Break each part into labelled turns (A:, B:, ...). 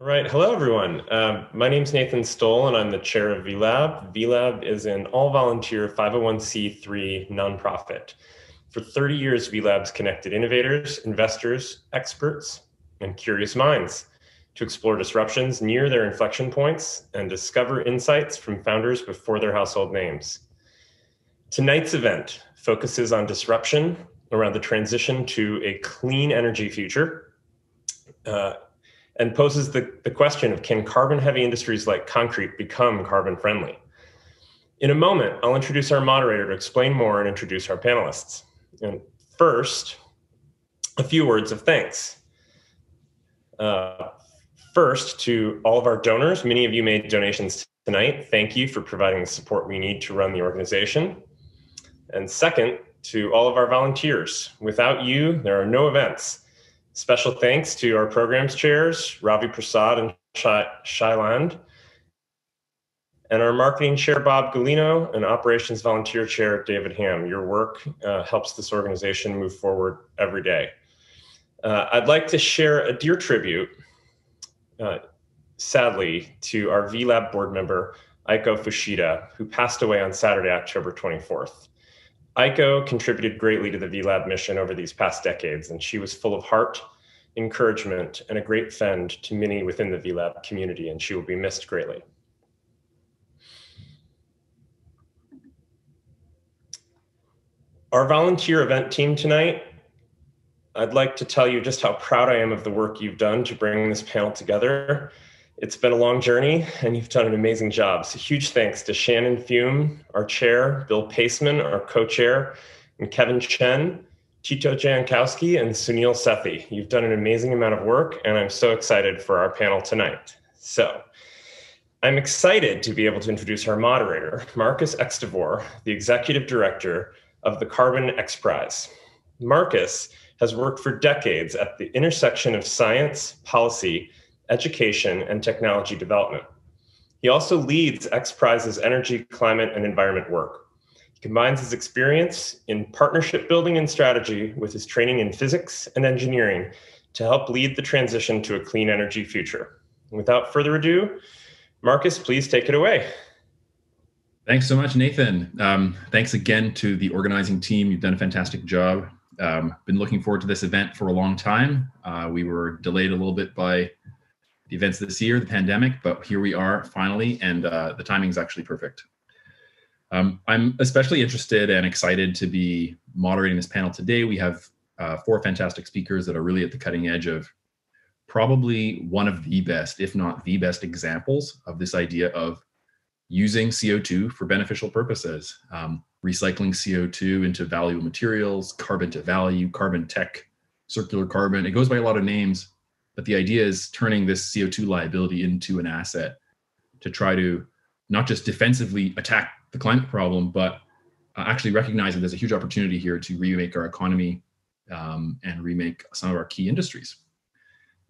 A: All right. Hello, everyone. Um, my name is Nathan Stoll, and I'm the chair of VLab. VLab is an all volunteer 501c3 nonprofit. For 30 years, VLab's connected innovators, investors, experts, and curious minds to explore disruptions near their inflection points and discover insights from founders before their household names. Tonight's event focuses on disruption around the transition to a clean energy future. Uh, and poses the, the question of can carbon heavy industries like concrete become carbon friendly? In a moment, I'll introduce our moderator to explain more and introduce our panelists. And first, a few words of thanks. Uh, first, to all of our donors, many of you made donations tonight. Thank you for providing the support we need to run the organization. And second, to all of our volunteers. Without you, there are no events. Special thanks to our programs chairs, Ravi Prasad and Shailand, and our marketing chair, Bob Galino, and operations volunteer chair, David Ham. Your work uh, helps this organization move forward every day. Uh, I'd like to share a dear tribute, uh, sadly, to our VLab board member, Aiko Fushida, who passed away on Saturday, October 24th. Aiko contributed greatly to the VLab mission over these past decades, and she was full of heart, encouragement, and a great friend to many within the VLab community, and she will be missed greatly. Our volunteer event team tonight, I'd like to tell you just how proud I am of the work you've done to bring this panel together it's been a long journey, and you've done an amazing job. So, huge thanks to Shannon Fume, our chair, Bill Paceman, our co chair, and Kevin Chen, Tito Jankowski, and Sunil Sethi. You've done an amazing amount of work, and I'm so excited for our panel tonight. So, I'm excited to be able to introduce our moderator, Marcus Extavour, the executive director of the Carbon XPRIZE. Marcus has worked for decades at the intersection of science, policy, education, and technology development. He also leads XPRIZE's energy, climate, and environment work. He combines his experience in partnership building and strategy with his training in physics and engineering to help lead the transition to a clean energy future. Without further ado, Marcus, please take it away.
B: Thanks so much, Nathan. Um, thanks again to the organizing team. You've done a fantastic job. Um, been looking forward to this event for a long time. Uh, we were delayed a little bit by the events this year, the pandemic, but here we are finally, and uh, the timing is actually perfect. Um, I'm especially interested and excited to be moderating this panel today. We have uh, four fantastic speakers that are really at the cutting edge of probably one of the best, if not the best, examples of this idea of using CO2 for beneficial purposes, um, recycling CO2 into valuable materials, carbon to value, carbon tech, circular carbon. It goes by a lot of names, but the idea is turning this CO2 liability into an asset to try to not just defensively attack the climate problem, but uh, actually recognize that there's a huge opportunity here to remake our economy um, and remake some of our key industries.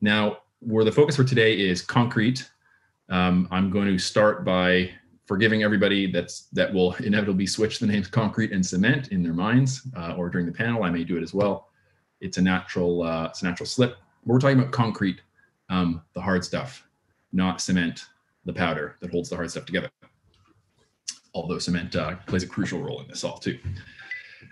B: Now, where the focus for today is concrete, um, I'm going to start by forgiving everybody that's that will inevitably switch the names concrete and cement in their minds, uh, or during the panel, I may do it as well. It's a natural, uh, it's a natural slip we're talking about concrete, um, the hard stuff, not cement, the powder that holds the hard stuff together. Although cement uh, plays a crucial role in this all too.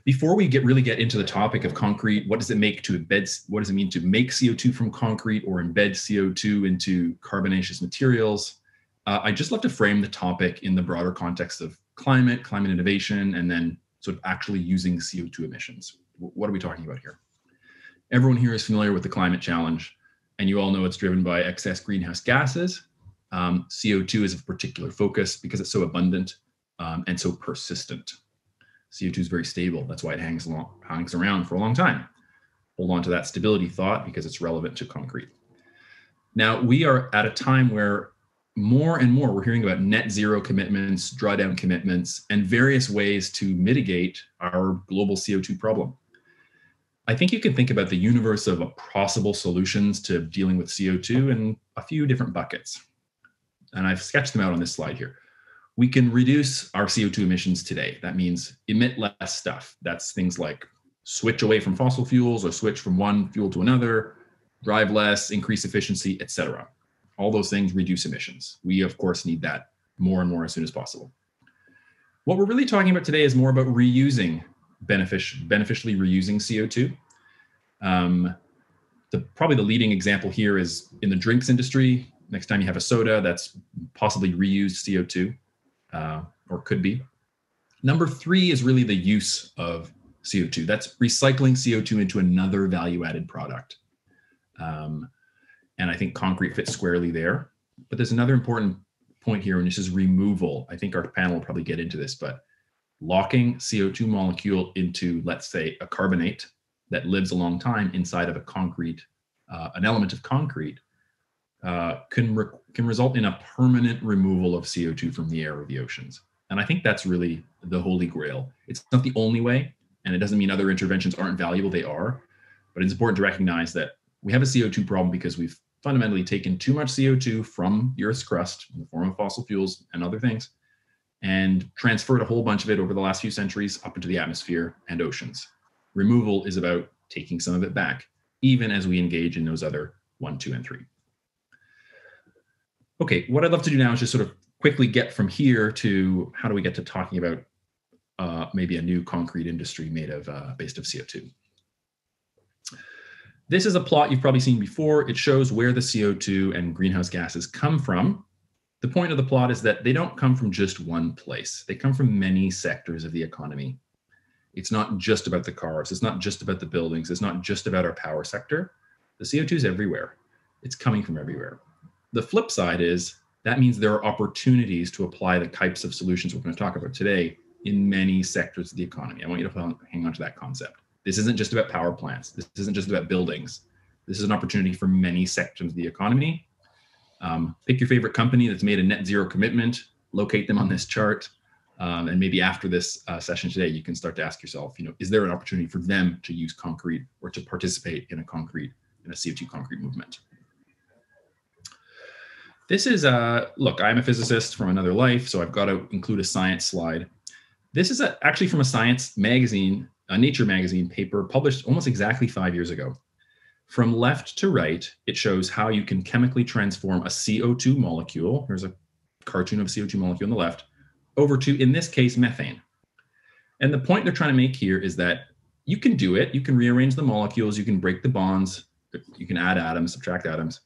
B: Before we get really get into the topic of concrete, what does it make to embed? What does it mean to make CO2 from concrete or embed CO2 into carbonaceous materials? Uh, I just love to frame the topic in the broader context of climate, climate innovation, and then sort of actually using CO2 emissions. What are we talking about here? Everyone here is familiar with the climate challenge, and you all know it's driven by excess greenhouse gases. Um, CO2 is of particular focus because it's so abundant um, and so persistent. CO2 is very stable. That's why it hangs, hangs around for a long time. Hold on to that stability thought because it's relevant to concrete. Now, we are at a time where more and more we're hearing about net zero commitments, drawdown commitments, and various ways to mitigate our global CO2 problem. I think you can think about the universe of possible solutions to dealing with CO2 in a few different buckets. And I've sketched them out on this slide here. We can reduce our CO2 emissions today. That means emit less stuff. That's things like switch away from fossil fuels or switch from one fuel to another, drive less, increase efficiency, etc. All those things reduce emissions. We, of course, need that more and more as soon as possible. What we're really talking about today is more about reusing, benefic- beneficially reusing CO2. Um, the, probably the leading example here is in the drinks industry. Next time you have a soda, that's possibly reused CO2, uh, or could be. Number three is really the use of CO2. That's recycling CO2 into another value added product. Um, and I think concrete fits squarely there. But there's another important point here, and this is removal. I think our panel will probably get into this, but locking CO2 molecule into, let's say, a carbonate that lives a long time inside of a concrete, uh, an element of concrete, uh, can re- can result in a permanent removal of CO2 from the air or the oceans. And I think that's really the holy grail. It's not the only way, and it doesn't mean other interventions aren't valuable. They are, but it's important to recognize that we have a CO2 problem because we've fundamentally taken too much CO2 from the Earth's crust in the form of fossil fuels and other things, and transferred a whole bunch of it over the last few centuries up into the atmosphere and oceans. Removal is about taking some of it back, even as we engage in those other one, two, and three. Okay, what I'd love to do now is just sort of quickly get from here to how do we get to talking about uh, maybe a new concrete industry made of uh, based of CO2. This is a plot you've probably seen before. It shows where the CO2 and greenhouse gases come from. The point of the plot is that they don't come from just one place. They come from many sectors of the economy. It's not just about the cars. It's not just about the buildings. It's not just about our power sector. The CO2 is everywhere. It's coming from everywhere. The flip side is that means there are opportunities to apply the types of solutions we're going to talk about today in many sectors of the economy. I want you to hang on to that concept. This isn't just about power plants. This isn't just about buildings. This is an opportunity for many sectors of the economy. Um, pick your favorite company that's made a net zero commitment, locate them on this chart. Um, and maybe after this uh, session today, you can start to ask yourself, you know, is there an opportunity for them to use concrete or to participate in a concrete, in a CO2 concrete movement? This is a look, I'm a physicist from another life, so I've got to include a science slide. This is a, actually from a science magazine, a Nature magazine paper published almost exactly five years ago. From left to right, it shows how you can chemically transform a CO2 molecule. Here's a cartoon of a CO2 molecule on the left over to, in this case, methane. And the point they're trying to make here is that you can do it. You can rearrange the molecules, you can break the bonds, you can add atoms, subtract atoms,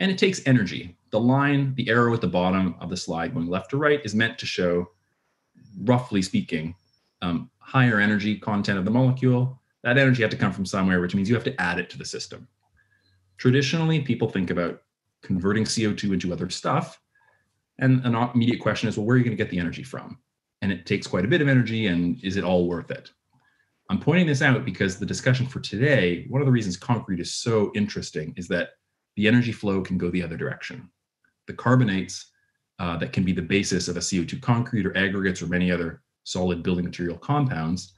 B: and it takes energy. The line, the arrow at the bottom of the slide going left to right is meant to show, roughly speaking, um, higher energy content of the molecule. That energy had to come from somewhere, which means you have to add it to the system. Traditionally, people think about converting CO2 into other stuff. And an immediate question is, well, where are you going to get the energy from? And it takes quite a bit of energy, and is it all worth it? I'm pointing this out because the discussion for today, one of the reasons concrete is so interesting is that the energy flow can go the other direction. The carbonates uh, that can be the basis of a CO2 concrete or aggregates or many other solid building material compounds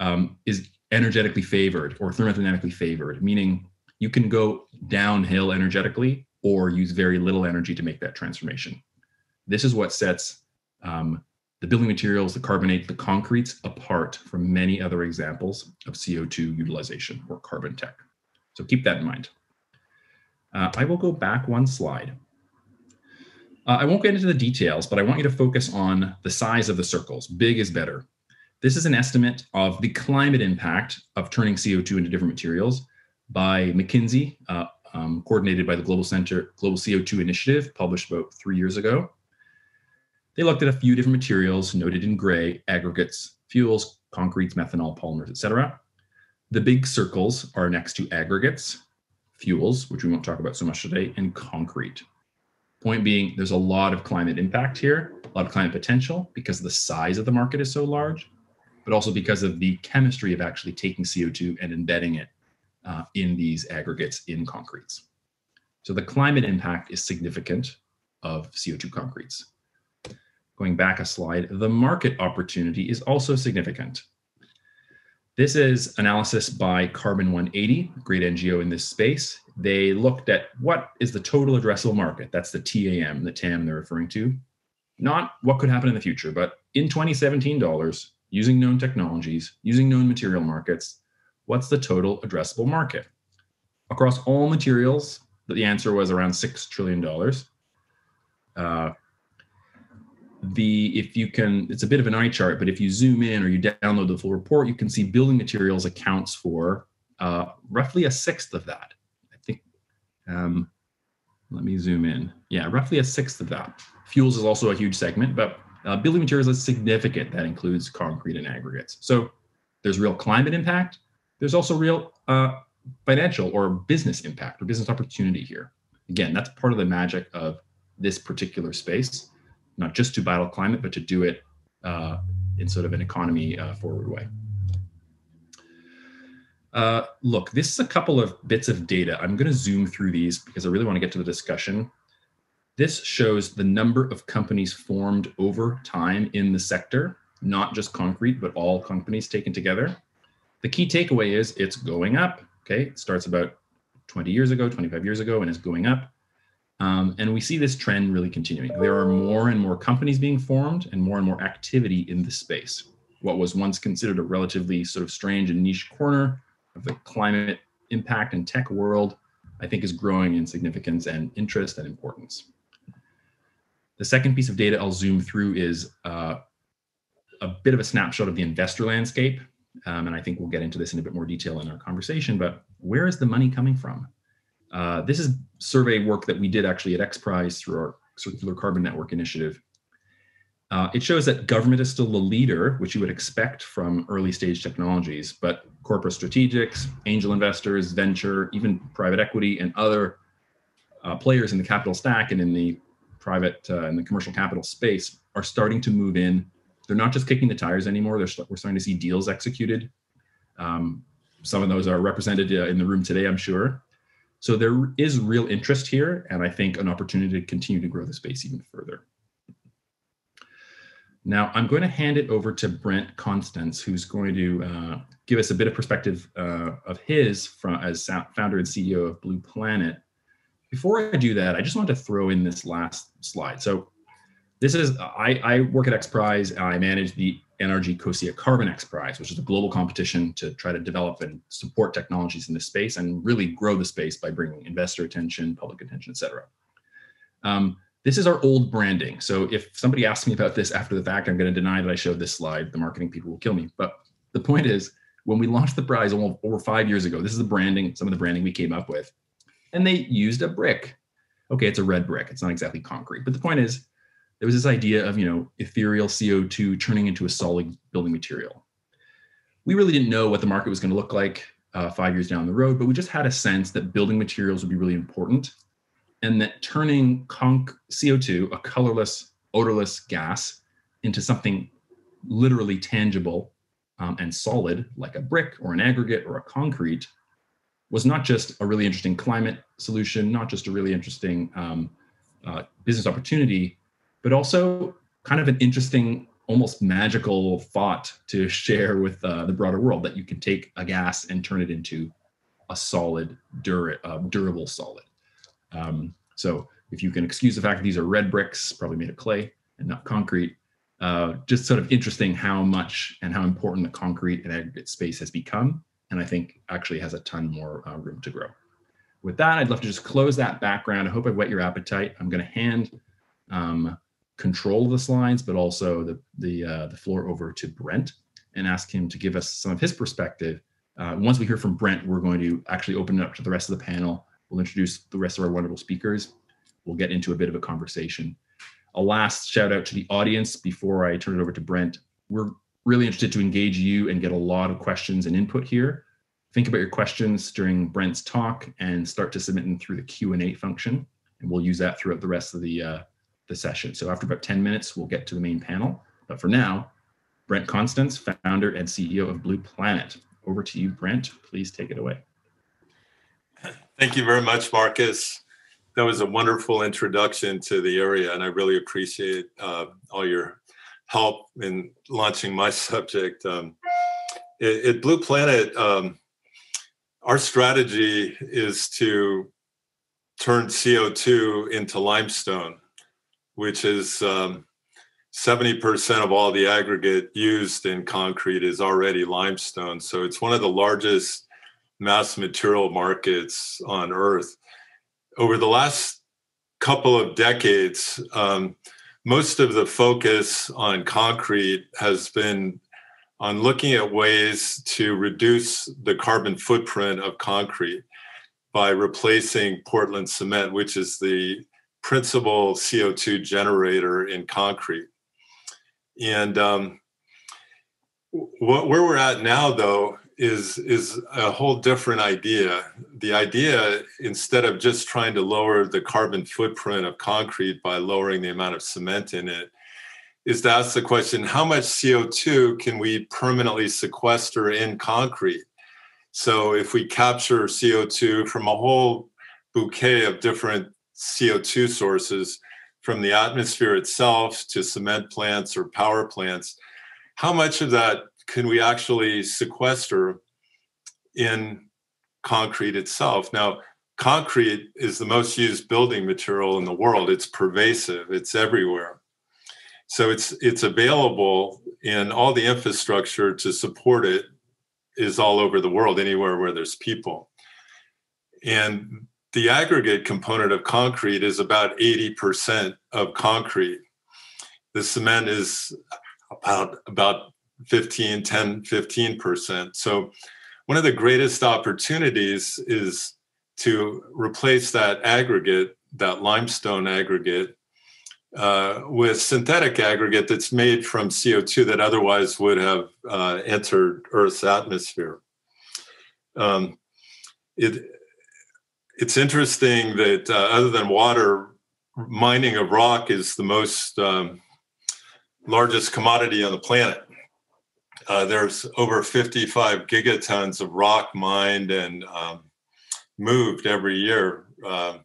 B: um, is energetically favored or thermodynamically favored, meaning you can go downhill energetically or use very little energy to make that transformation. This is what sets um, the building materials, the carbonate, the concretes apart from many other examples of CO2 utilization or carbon tech. So keep that in mind. Uh, I will go back one slide. Uh, I won't get into the details, but I want you to focus on the size of the circles. Big is better. This is an estimate of the climate impact of turning CO2 into different materials by McKinsey, uh, um, coordinated by the Global Center Global CO2 Initiative, published about three years ago. They looked at a few different materials noted in gray, aggregates, fuels, concretes, methanol, polymers, etc. The big circles are next to aggregates, fuels, which we won't talk about so much today, and concrete. Point being, there's a lot of climate impact here, a lot of climate potential because the size of the market is so large, but also because of the chemistry of actually taking CO2 and embedding it uh, in these aggregates in concretes. So the climate impact is significant of CO2 concretes. Going back a slide, the market opportunity is also significant. This is analysis by Carbon 180, great NGO in this space. They looked at what is the total addressable market. That's the TAM, the TAM they're referring to. Not what could happen in the future, but in 2017 dollars, using known technologies, using known material markets, what's the total addressable market? Across all materials, the answer was around six trillion dollars. Uh, the if you can, it's a bit of an eye chart, but if you zoom in or you download the full report, you can see building materials accounts for uh, roughly a sixth of that. I think. Um, let me zoom in. Yeah, roughly a sixth of that. Fuels is also a huge segment, but uh, building materials is significant. That includes concrete and aggregates. So there's real climate impact. There's also real uh, financial or business impact or business opportunity here. Again, that's part of the magic of this particular space, not just to battle climate, but to do it uh, in sort of an economy uh, forward way. Uh, look, this is a couple of bits of data. I'm going to zoom through these because I really want to get to the discussion. This shows the number of companies formed over time in the sector, not just concrete, but all companies taken together. The key takeaway is it's going up. Okay, it starts about 20 years ago, 25 years ago, and is going up. Um, and we see this trend really continuing. There are more and more companies being formed and more and more activity in this space. What was once considered a relatively sort of strange and niche corner of the climate impact and tech world, I think is growing in significance and interest and importance. The second piece of data I'll zoom through is uh, a bit of a snapshot of the investor landscape. Um, and I think we'll get into this in a bit more detail in our conversation, but where is the money coming from? Uh, this is survey work that we did actually at XPRIZE through our Circular Carbon Network initiative. Uh, it shows that government is still the leader, which you would expect from early stage technologies, but corporate strategics, angel investors, venture, even private equity, and other uh, players in the capital stack and in the private uh, and the commercial capital space are starting to move in. They're not just kicking the tires anymore. They're, we're starting to see deals executed. Um, some of those are represented uh, in the room today, I'm sure. So there is real interest here, and I think an opportunity to continue to grow the space even further. Now, I'm going to hand it over to Brent Constantz, who's going to uh, give us a bit of perspective uh, of his from, as founder and CEO of Blue Planet. Before I do that, I just want to throw in this last slide. So this is, I, I work at XPRIZE and I manage the NRG COSIA Carbon XPRIZE, which is a global competition to try to develop and support technologies in this space and really grow the space by bringing investor attention, public attention, et cetera. Um, this is our old branding. So if somebody asks me about this after the fact, I'm going to deny that I showed this slide. The marketing people will kill me. But the point is, when we launched the prize over five years ago, this is the branding, some of the branding we came up with. And they used a brick. Okay, it's a red brick. It's not exactly concrete. But the point is, there was this idea of, you know, ethereal CO2 turning into a solid building material. We really didn't know what the market was going to look like uh, five years down the road, but we just had a sense that building materials would be really important and that turning conc- CO2, a colorless, odorless gas, into something literally tangible um, and solid, like a brick or an aggregate or a concrete, was not just a really interesting climate solution, not just a really interesting um, uh, business opportunity, but also kind of an interesting, almost magical thought to share with uh, the broader world that you can take a gas and turn it into a solid, uh, durable solid. Um, so if you can excuse the fact that these are red bricks, probably made of clay and not concrete, uh, just sort of interesting how much and how important the concrete and aggregate space has become. And I think actually has a ton more uh, room to grow. With that, I'd love to just close that background. I hope I whet your appetite. I'm going to hand um, control of the slides, but also the the uh, the floor over to Brent and ask him to give us some of his perspective. Uh, once we hear from Brent, we're going to actually open it up to the rest of the panel. We'll introduce the rest of our wonderful speakers. We'll get into a bit of a conversation. A last shout out to the audience before I turn it over to Brent. We're really interested to engage you and get a lot of questions and input here. Think about your questions during Brent's talk and start to submit them through the Q&A function. And we'll use that throughout the rest of the uh, the session. So after about 10 minutes, we'll get to the main panel. But for now, Brent Constantz, founder and CEO of Blue Planet. Over to you, Brent. Please take it away.
C: Thank you very much, Marcus. That was a wonderful introduction to the area, and I really appreciate uh, all your help in launching my subject. Um, at, Blue Planet, um, our strategy is to turn CO2 into limestone which is um, 70% of all the aggregate used in concrete is already limestone. So it's one of the largest mass material markets on earth. over the last couple of decades, um, most of the focus on concrete has been on looking at ways to reduce the carbon footprint of concrete by replacing Portland cement, which is the principal CO2 generator in concrete. And um, where we're at now, though, is is a whole different idea. The idea, instead of just trying to lower the carbon footprint of concrete by lowering the amount of cement in it, is to ask the question: How much CO2 can we permanently sequester in concrete? So, if we capture CO2 from a whole bouquet of different CO2 sources, from the atmosphere itself to cement plants or power plants, how much of that can we actually sequester in concrete itself? Now, concrete is the most used building material in the world. It's pervasive, it's everywhere. So it's it's available and all the infrastructure to support it is all over the world, anywhere where there's people. And the aggregate component of concrete is about 80% of concrete. The cement is about about 15, 10, 15%. So one of the greatest opportunities is to replace that aggregate, that limestone aggregate, uh, with synthetic aggregate that's made from CO2 that otherwise would have uh, entered Earth's atmosphere. Um, it, it's interesting that uh, other than water, mining of rock is the most um, largest commodity on the planet. Uh, there's over 55 gigatons of rock mined and um, moved every year. Um,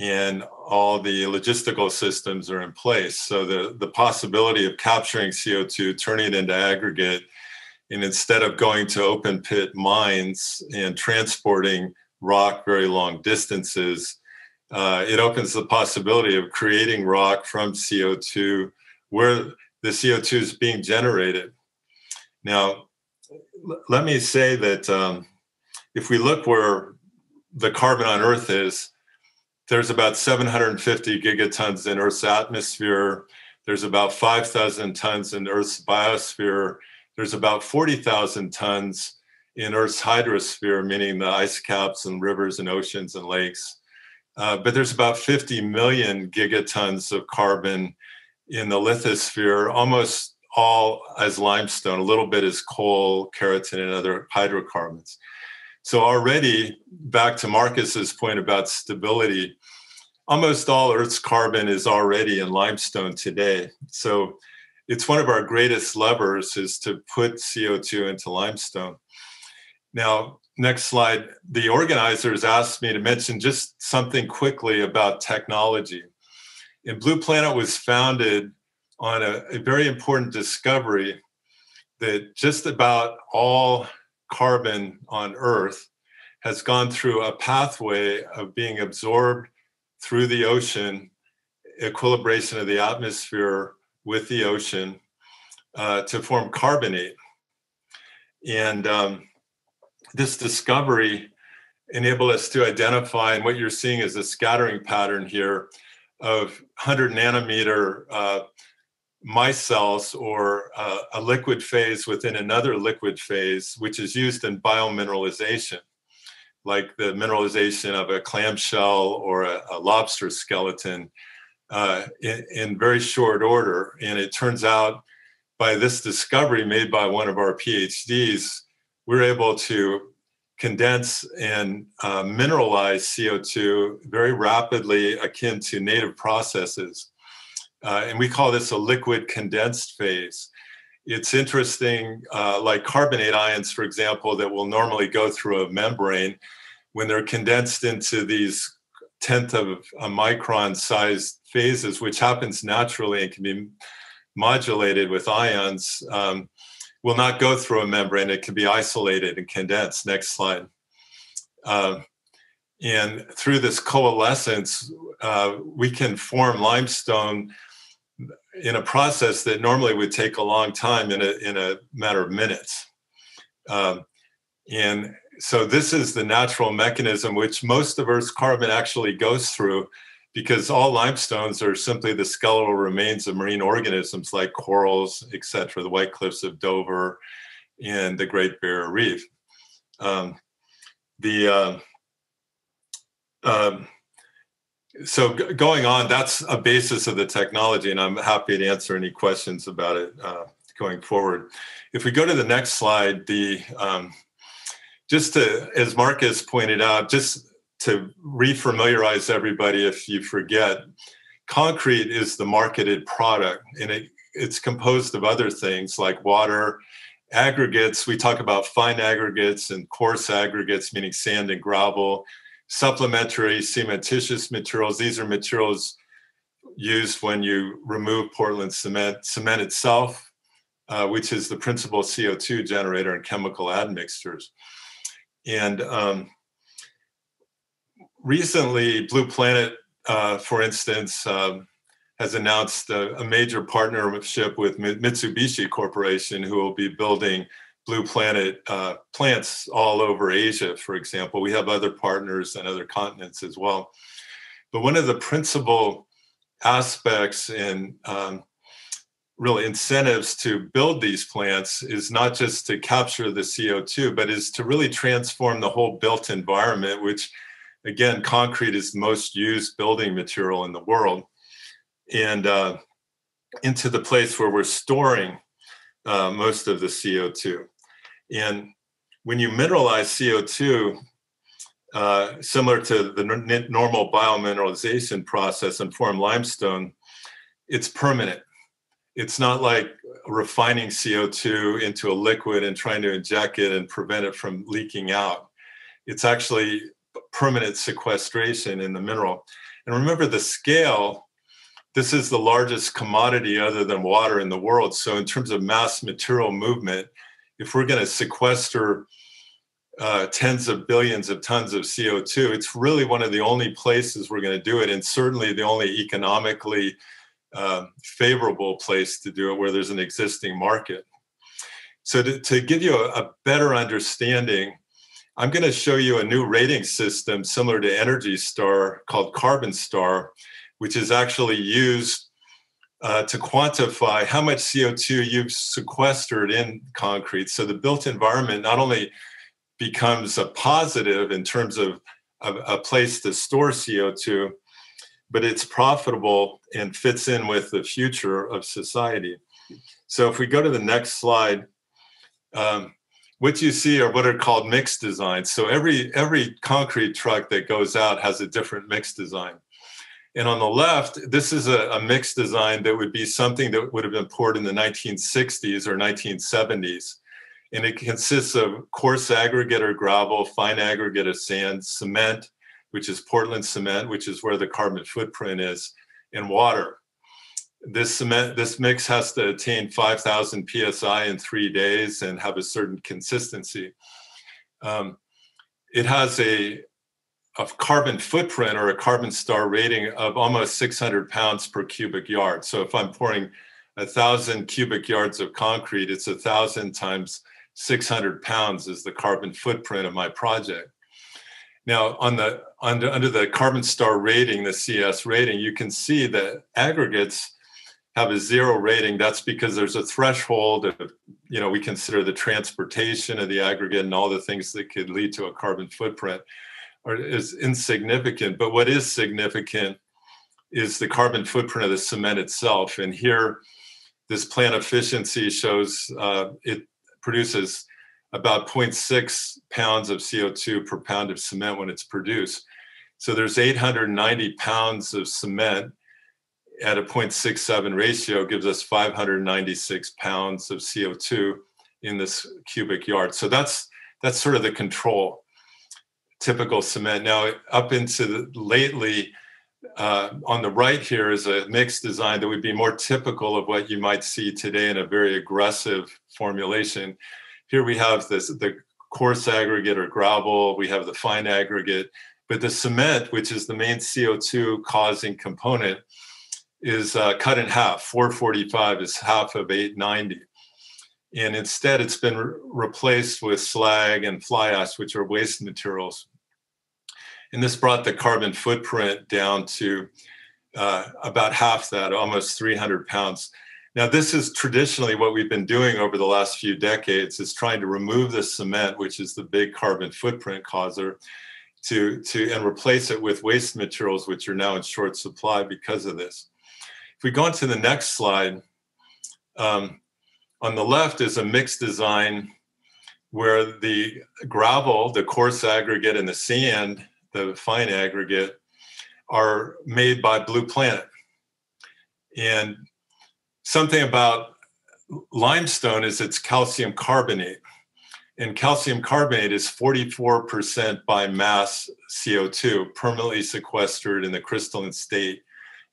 C: and all the logistical systems are in place. So the, the possibility of capturing CO2, turning it into aggregate, and instead of going to open pit mines and transporting rock very long distances, uh, it opens the possibility of creating rock from CO2 where the CO2 is being generated. Now, let me say that um, if we look where the carbon on Earth is, there's about 750 gigatons in Earth's atmosphere. There's about 5,000 tons in Earth's biosphere. There's about 40,000 tons in Earth's hydrosphere, meaning the ice caps and rivers and oceans and lakes. Uh, but there's about 50 million gigatons of carbon in the lithosphere, almost all as limestone, a little bit as coal, kerogen, and other hydrocarbons. So already, back to Marcus's point about stability, almost all Earth's carbon is already in limestone today. So it's one of our greatest levers is to put CO2 into limestone. Now, next slide. The organizers asked me to mention just something quickly about technology. And Blue Planet was founded on a, a very important discovery that just about all carbon on Earth has gone through a pathway of being absorbed through the ocean, equilibration of the atmosphere with the ocean uh, to form carbonate. And um, this discovery enabled us to identify, and what you're seeing is a scattering pattern here of 100 nanometer uh, micelles or uh, a liquid phase within another liquid phase, which is used in biomineralization, like the mineralization of a clamshell or a, a lobster skeleton uh, in, in very short order. And it turns out by this discovery made by one of our PhDs, we're able to condense and uh, mineralize CO2 very rapidly akin to native processes. Uh, and we call this a liquid condensed phase. It's interesting, uh, like carbonate ions, for example, that will normally go through a membrane, when they're condensed into these tenth of a micron sized phases, which happens naturally and can be modulated with ions, um, will not go through a membrane. It can be isolated and condensed. Next slide. Uh, and through this coalescence, uh, we can form limestone in a process that normally would take a long time in a, in a matter of minutes. Um, and so this is the natural mechanism which most of Earth's carbon actually goes through because all limestones are simply the skeletal remains of marine organisms like corals, etc., the White Cliffs of Dover and the Great Barrier Reef. Um, the uh, um, so g- going on, that's a basis of the technology, and I'm happy to answer any questions about it uh, going forward. If we go to the next slide, the um, just to, as Marcus pointed out, just to refamiliarize everybody, if you forget, concrete is the marketed product, and it, it's composed of other things like water, aggregates. We talk about fine aggregates and coarse aggregates, meaning sand and gravel supplementary cementitious materials. These are materials used when you remove Portland cement. Cement itself, uh, which is the principal CO2 generator in chemical admixtures. And um, recently, Blue Planet, uh, for instance, um, has announced a, a, major partnership with Mitsubishi Corporation, who will be building Blue Planet uh, plants all over Asia, for example. We have other partners and other continents as well. But one of the principal aspects and um, really incentives to build these plants is not just to capture the CO2, but is to really transform the whole built environment, which again, concrete is the most used building material in the world, and uh, into the place where we're storing uh, most of the CO2. And when you mineralize CO2, uh, similar to the n- normal biomineralization process and form limestone, it's permanent. It's not like refining CO2 into a liquid and trying to inject it and prevent it from leaking out. It's actually permanent sequestration in the mineral. And remember the scale, this is the largest commodity other than water in the world. So, in terms of mass material movement, if we're going to sequester uh, tens of billions of tons of CO2, it's really one of the only places we're going to do it, and certainly the only economically uh, favorable place to do it where there's an existing market. So, to, to give you a, a better understanding, I'm going to show you a new rating system similar to Energy Star called Carbon Star, which is actually used uh, to quantify how much CO2 you've sequestered in concrete. So the built environment not only becomes a positive in terms of a, a place to store CO2, but it's profitable and fits in with the future of society. So if we go to the next slide, um, what you see are what are called mix designs. So every every concrete truck that goes out has a different mix design. And on the left, this is a, a, mix design that would be something that would have been poured in the 1960s or 1970s. And it consists of coarse aggregate or gravel, fine aggregate of sand, cement, which is Portland cement, which is where the carbon footprint is, and water. This cement, this mix has to attain 5,000 psi in three days and have a certain consistency. Um, it has a of carbon footprint or a carbon star rating of almost 600 pounds per cubic yard. So if I'm pouring a thousand cubic yards of concrete, it's a thousand times 600 pounds is the carbon footprint of my project. Now, on the under, under the carbon star rating, the CS rating, you can see that aggregates have a zero rating. That's because there's a threshold of, you know, we consider the transportation of the aggregate and all the things that could lead to a carbon footprint are, is insignificant. But what is significant is the carbon footprint of the cement itself. And here, this plant efficiency shows uh, it produces about 0.6 pounds of CO2 per pound of cement when it's produced. So there's 890 pounds of cement at a 0.67 ratio gives us 596 pounds of CO2 in this cubic yard. So that's that's sort of the control typical cement. Now, up into the, lately, uh, on the right here is a mix design that would be more typical of what you might see today in a very aggressive formulation. Here we have this the coarse aggregate or gravel, we have the fine aggregate, but the cement, which is the main CO2 causing component, is uh, cut in half. 445 is half of 890. And instead, it's been re- replaced with slag and fly ash, which are waste materials. And this brought the carbon footprint down to uh, about half that, almost 300 pounds. Now, this is traditionally what we've been doing over the last few decades is trying to remove the cement, which is the big carbon footprint causer, to, to and replace it with waste materials, which are now in short supply because of this. If we go on to the next slide, um, on the left is a mix design where the gravel, the coarse aggregate, and the sand, the fine aggregate, are made by Blue Planet. And something about limestone is it's calcium carbonate. And calcium carbonate is 44% by mass CO2, permanently sequestered in the crystalline state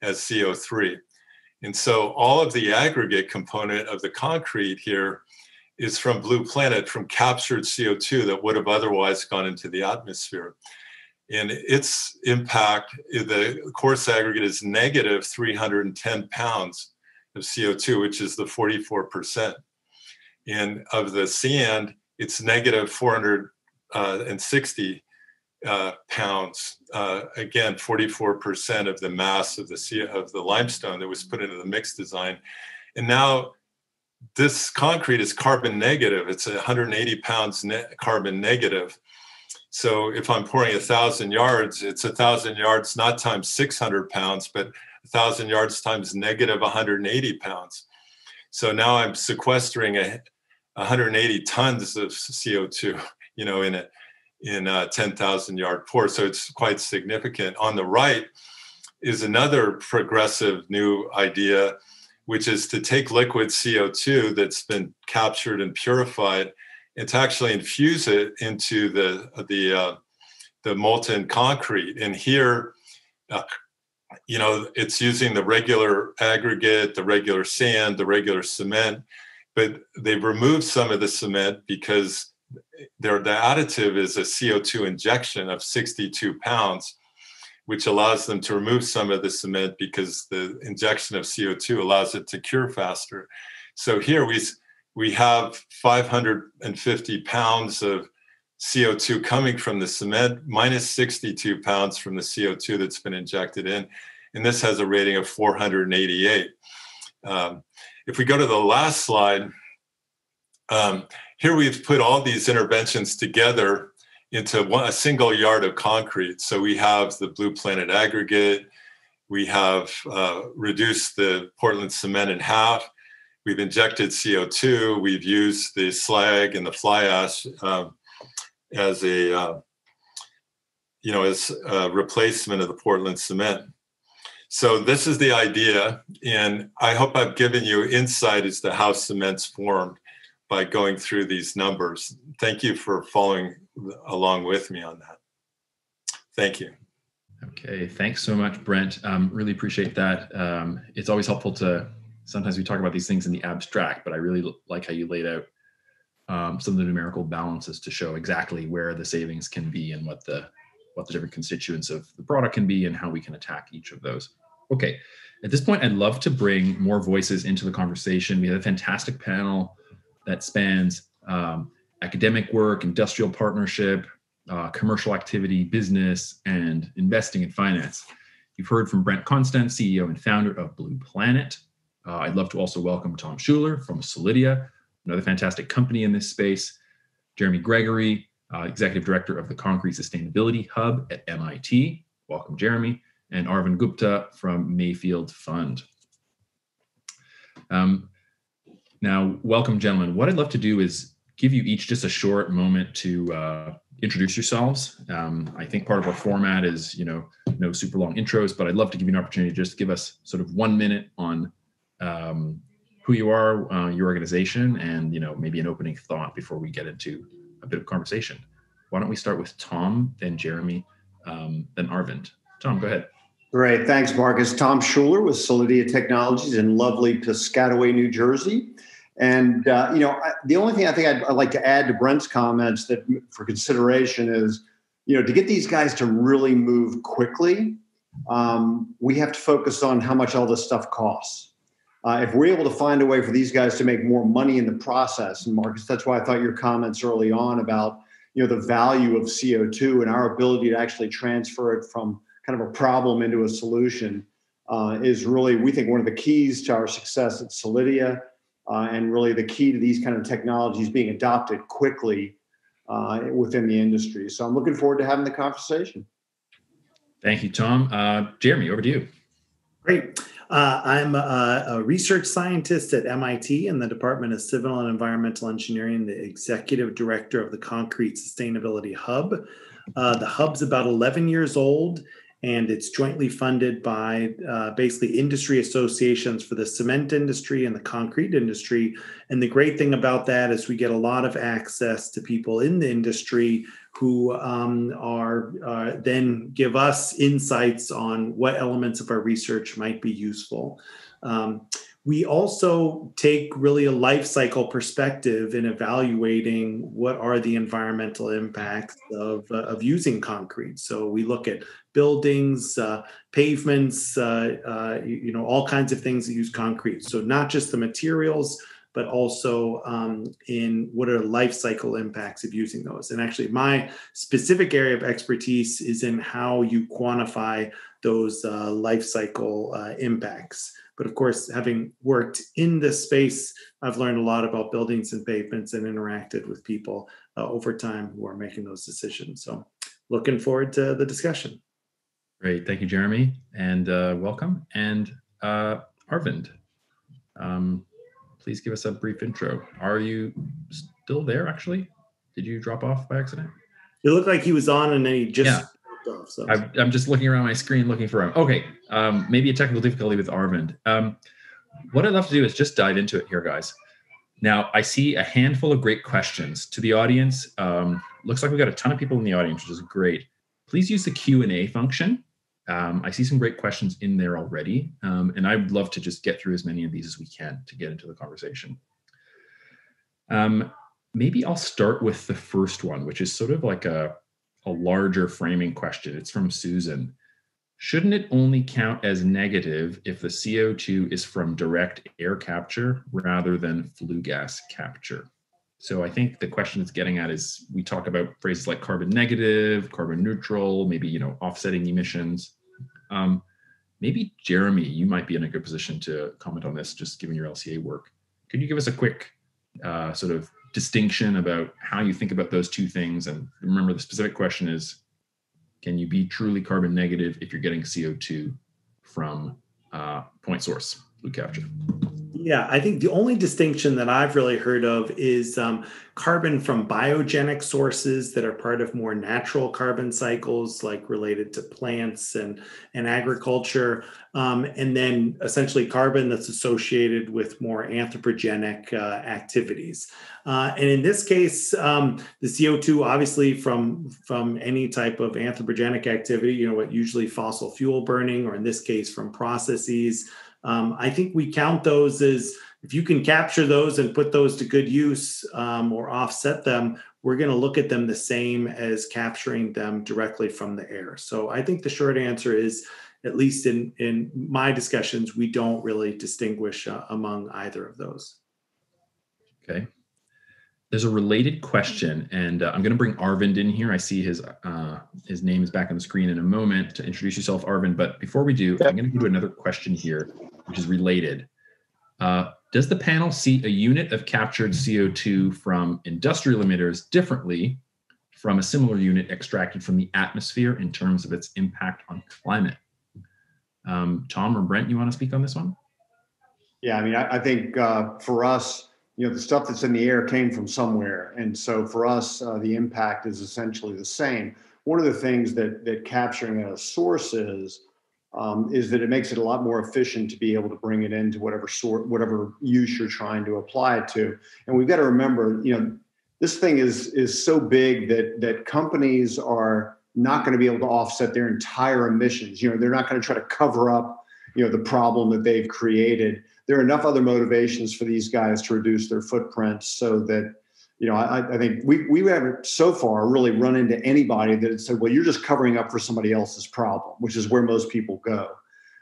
C: as CO3. And so all of the aggregate component of the concrete here is from Blue Planet, from captured CO2 that would have otherwise gone into the atmosphere. And its impact, the coarse aggregate is negative 310 pounds of CO2, which is the 44%. And of the sand, it's negative 460 uh, pounds. Uh, again, 44% of the mass of the of the limestone that was put into the mix design. And now this concrete is carbon negative. It's 180 pounds net carbon negative. So if I'm pouring a thousand yards, it's a thousand yards, not times 600 pounds, but a thousand yards times negative 180 pounds. So now I'm sequestering a 180 tons of CO2, you know, in it in a 10,000 yard pour. So it's quite significant. On the right is another progressive new idea, which is to take liquid CO2 that's been captured and purified and to actually infuse it into the, the, uh, the molten concrete. And here, uh, you know, it's using the regular aggregate, the regular sand, the regular cement, but they've removed some of the cement because their, the additive is a CO2 injection of 62 pounds, which allows them to remove some of the cement because the injection of CO2 allows it to cure faster. So here we, we have 550 pounds of CO2 coming from the cement, minus 62 pounds from the CO2 that's been injected in. And this has a rating of 488. Um, if we go to the last slide, um, here we've put all these interventions together into one, a single yard of concrete. So we have the Blue Planet aggregate, we have uh, reduced the Portland cement in half, we've injected CO2, we've used the slag and the fly ash um, as a uh, you know as a replacement of the Portland cement. So this is the idea, and I hope I've given you insight as to how cement's formed by going through these numbers. Thank you for following along with me on that. Thank you.
B: Okay, thanks so much, Brent. Um, really appreciate that. Um, it's always helpful to sometimes we talk about these things in the abstract, but I really like how you laid out um, some of the numerical balances to show exactly where the savings can be and what the what the different constituents of the product can be and how we can attack each of those. Okay, at this point, I'd love to bring more voices into the conversation. We have a fantastic panel that spans um, academic work, industrial partnership, uh, commercial activity, business, and investing in finance. You've heard from Brent Constantz, CEO and founder of Blue Planet. Uh, I'd love to also welcome Tom Schuler from Solidia, another fantastic company in this space. Jeremy Gregory, uh, Executive Director of the Concrete Sustainability Hub at MIT. Welcome, Jeremy. And Arvind Gupta from Mayfield Fund. Um, now, welcome, gentlemen. What I'd love to do is give you each just a short moment to uh, introduce yourselves. Um, I think part of our format is, you know, no super long intros, but I'd love to give you an opportunity to just give us sort of one minute on um, who you are, uh, your organization, and you know, maybe an opening thought before we get into a bit of conversation. Why don't we start with Tom, then Jeremy, um, then Arvind. Tom, go ahead.
D: Great. Thanks, Marcus. Tom Schuler with Solidia Technologies in lovely Piscataway, New Jersey. And uh, you know, I, the only thing I think I'd, I'd, like to add to Brent's comments that for consideration is, you know, to get these guys to really move quickly, um, we have to focus on how much all this stuff costs. Uh, if we're able to find a way for these guys to make more money in the process, and Marcus, that's why I thought your comments early on about you know the value of CO2 and our ability to actually transfer it from kind of a problem into a solution uh, is really, we think, one of the keys to our success at Solidia, uh, and really the key to these kind of technologies being adopted quickly uh, within the industry. So I'm looking forward to having the conversation.
B: Thank you, Tom. Uh, Jeremy, over to you.
E: Great. Uh, I'm a, a, research scientist at MIT in the Department of Civil and Environmental Engineering, the executive director of the Concrete Sustainability Hub. Uh, the hub's about 11 years old and it's jointly funded by uh, basically industry associations for the cement industry and the concrete industry. And the great thing about that is we get a lot of access to people in the industry who um, are uh, then give us insights on what elements of our research might be useful. Um, we also take really a life cycle perspective in evaluating what are the environmental impacts of, uh, of using concrete. So we look at buildings, uh, pavements, uh, uh you, you, know, all kinds of things that use concrete. So not just the materials, but also um, in what are life cycle impacts of using those. And actually, my specific area of expertise is in how you quantify those uh, life cycle uh, impacts. But of course, having worked in this space, I've learned a lot about buildings and pavements and interacted with people uh, over time who are making those decisions. So, looking forward to the discussion.
B: Great. Thank you, Jeremy, and uh, welcome. And uh, Arvind, um, please give us a brief intro. Are you still there, actually? Did you drop off by accident?
E: It looked like he was on and then he just yeah
B: off. So I, am just looking around my screen looking for him. Okay, um, maybe a technical difficulty with Arvind. Um, what I'd love to do is just dive into it here, guys. Now, I see a handful of great questions to the audience. Um, looks like we've got a ton of people in the audience, which is great. Please use the Q&A function. Um, I see some great questions in there already, um, and I'd love to just get through as many of these as we can to get into the conversation. Um, maybe I'll start with the first one, which is sort of like a a larger framing question. It's from Susan. Shouldn't it only count as negative if the CO2 is from direct air capture rather than flue gas capture? So I think the question it's getting at is we talk about phrases like carbon negative, carbon neutral, maybe you know offsetting emissions. Um, maybe Jeremy, you might be in a good position to comment on this, just given your LCA work. Could you give us a quick uh, sort of distinction about how you think about those two things. And remember, the specific question is can you be truly carbon negative if you're getting CO2 from uh, point source flue capture?
E: Yeah, I think the only distinction that I've really heard of is um, carbon from biogenic sources that are part of more natural carbon cycles, like related to plants and, and agriculture, um, and then essentially carbon that's associated with more anthropogenic uh, activities. Uh, and in this case, um, the CO2 obviously from, from any type of anthropogenic activity, you know, what usually fossil fuel burning, or in this case from processes. Um, I think we count those as if you can capture those and put those to good use um, or offset them, we're going to look at them the same as capturing them directly from the air. So I think the short answer is, at least in in my discussions, we don't really distinguish uh, among either of those.
B: Okay. There's a related question, and uh, I'm going to bring Arvind in here. I see his uh, his name is back on the screen in a moment to introduce yourself, Arvind. But before we do, I'm going to do another question here, which is related. Uh, does the panel see a unit of captured CO2 from industrial emitters differently from a similar unit extracted from the atmosphere in terms of its impact on climate? Um, Tom or Brent, you want to speak on this one?
D: Yeah, I mean, I, I think uh, for us, you know the stuff that's in the air came from somewhere. And so for us uh, the impact is essentially the same. One of the things that that capturing at a source is um, is that it makes it a lot more efficient to be able to bring it into whatever sort whatever use you're trying to apply it to. And we've got to remember you know this thing is is so big that that companies are not going to be able to offset their entire emissions. You know they're not going to try to cover up you know the problem that they've created there are enough other motivations for these guys to reduce their footprints so that you know I, I think we we haven't so far really run into anybody that said well you're just covering up for somebody else's problem which is where most people go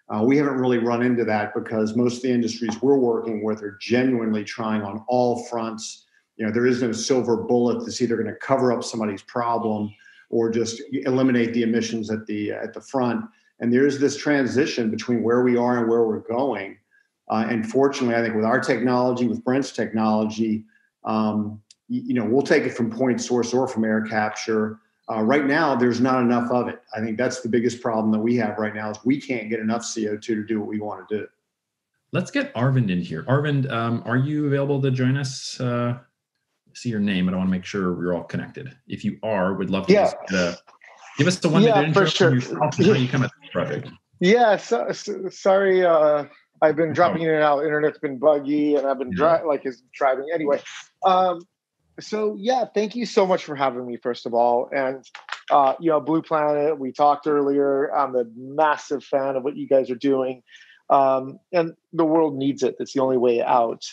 D: Uh, we haven't really run into that because most of the industries we're working with are genuinely trying on all fronts. You know, there is no silver bullet that's either going to cover up somebody's problem or just eliminate the emissions at the at the front. And there's this transition between where we are and where we're going. Uh, and fortunately, I think with our technology, with Brent's technology, um, you, you know, we'll take it from point source or from air capture uh, right now, there's not enough of it. I think that's the biggest problem that we have right now is we can't get enough CO2 to do what we want to do.
B: Let's get Arvind in here. Arvind, um, are you available to join us? Uh, see your name, and I want to make sure we're all connected. If you are, we'd love to
F: yeah.
B: just, uh, give us the one
F: yeah,
B: minute intro
F: for sure.
B: yourself and how you come at this project.
F: Yeah, so, so, sorry. Uh, I've been dropping in and out. Internet's been buggy, and I've been dri- like is driving anyway. Um, so yeah, thank you so much for having me. First of all, and uh, you know, Blue Planet. We talked earlier. I'm a massive fan of what you guys are doing, um, and the world needs it. It's the only way out.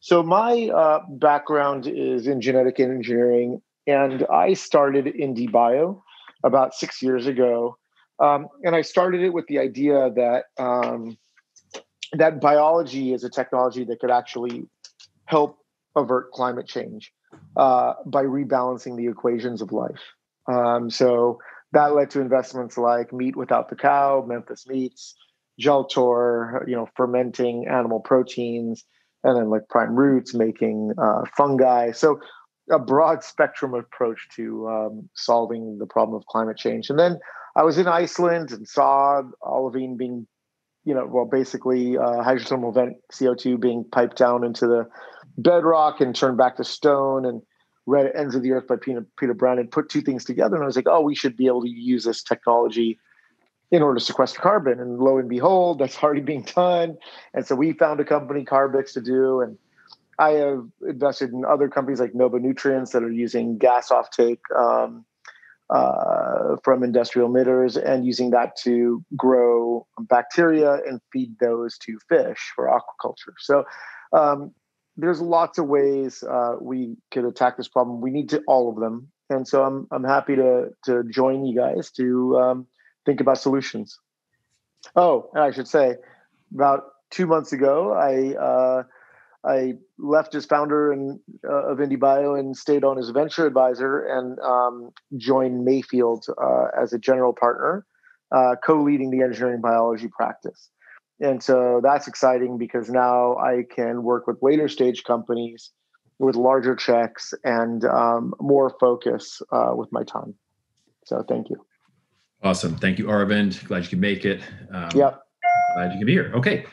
F: So my uh, background is in genetic engineering, and I started IndieBio about six years ago, um, and I started it with the idea that um, that biology is a technology that could actually help avert climate change uh, by rebalancing the equations of life. Um, so that led to investments like Meat Without the Cow, Memphis Meats, Geltor, you know, fermenting animal proteins, and then like Prime Roots making uh, fungi. So a broad spectrum approach to um, solving the problem of climate change. And then I was in Iceland and saw olivine being, you know, well, basically uh, hydrothermal vent CO2 being piped down into the bedrock and turned back to stone and read Ends of the Earth by Peter, Peter Brown and put two things together. And I was like, oh, we should be able to use this technology in order to sequester carbon. And lo and behold, that's already being done. And so we found a company, Carbix, to do. And I have invested in other companies like NovoNutrients that are using gas offtake um, uh, from industrial emitters and using that to grow bacteria and feed those to fish for aquaculture. So um, there's lots of ways uh, we could attack this problem. We need to all of them, and so I'm I'm happy to to join you guys to um, think about solutions. Oh, and I should say, about two months ago, I uh, I left as founder and uh, of IndieBio and stayed on as a venture advisor and um, joined Mayfield uh, as a general partner, uh, co-leading the engineering biology practice. And so that's exciting because now I can work with later stage companies with larger checks and um, more focus uh, with my time. So thank you.
B: Awesome. Thank you, Arvind. Glad you could make it. Um,
F: yep.
B: Glad you could be here. Okay.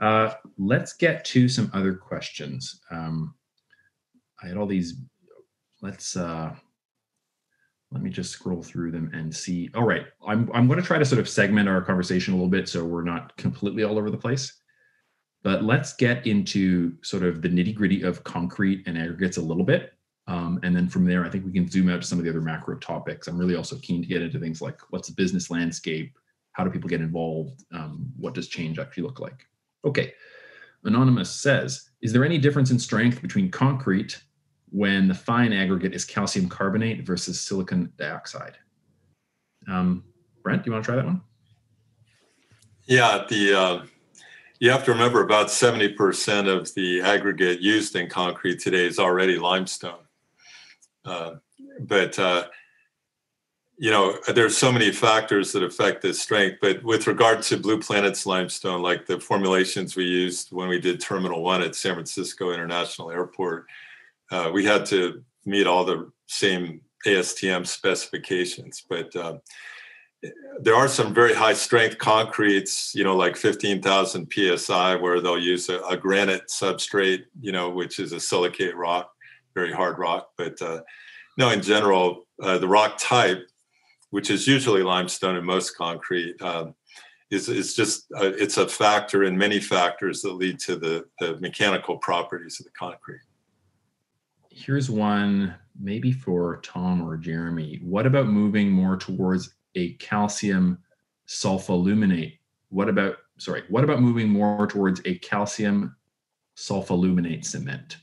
B: Uh, let's get to some other questions. Um, I had all these. Let's uh, let me just scroll through them and see. All right, I'm I'm going to try to sort of segment our conversation a little bit so we're not completely all over the place. But let's get into sort of the nitty gritty of concrete and aggregates a little bit. Um, and then from there, I think we can zoom out to some of the other macro topics. I'm really also keen to get into things like what's the business landscape? How do people get involved? Um, what does change actually look like? Okay. Anonymous says, is there any difference in strength between concrete when the fine aggregate is calcium carbonate versus silicon dioxide? Um, Brent, do you want to try that one?
C: Yeah, the uh, you have to remember about 70% of the aggregate used in concrete today is already limestone. Uh, but uh, you know, there's so many factors that affect this strength. But with regard to Blue Planet's limestone, like the formulations we used when we did Terminal One at San Francisco International Airport, uh, we had to meet all the same ASTM specifications. But uh, there are some very high strength concretes, you know, like 15,000 psi, where they'll use a, a, granite substrate, you know, which is a silicate rock, very hard rock. But uh, no, in general, uh, the rock type which is usually limestone and most concrete, um, is, is just uh, it's a factor in many factors that lead to the, the mechanical properties of the concrete.
B: Here's one maybe for Tom or Jeremy. What about moving more towards a calcium sulfoaluminate? What about sorry, what about moving more towards a calcium sulfoaluminate cement?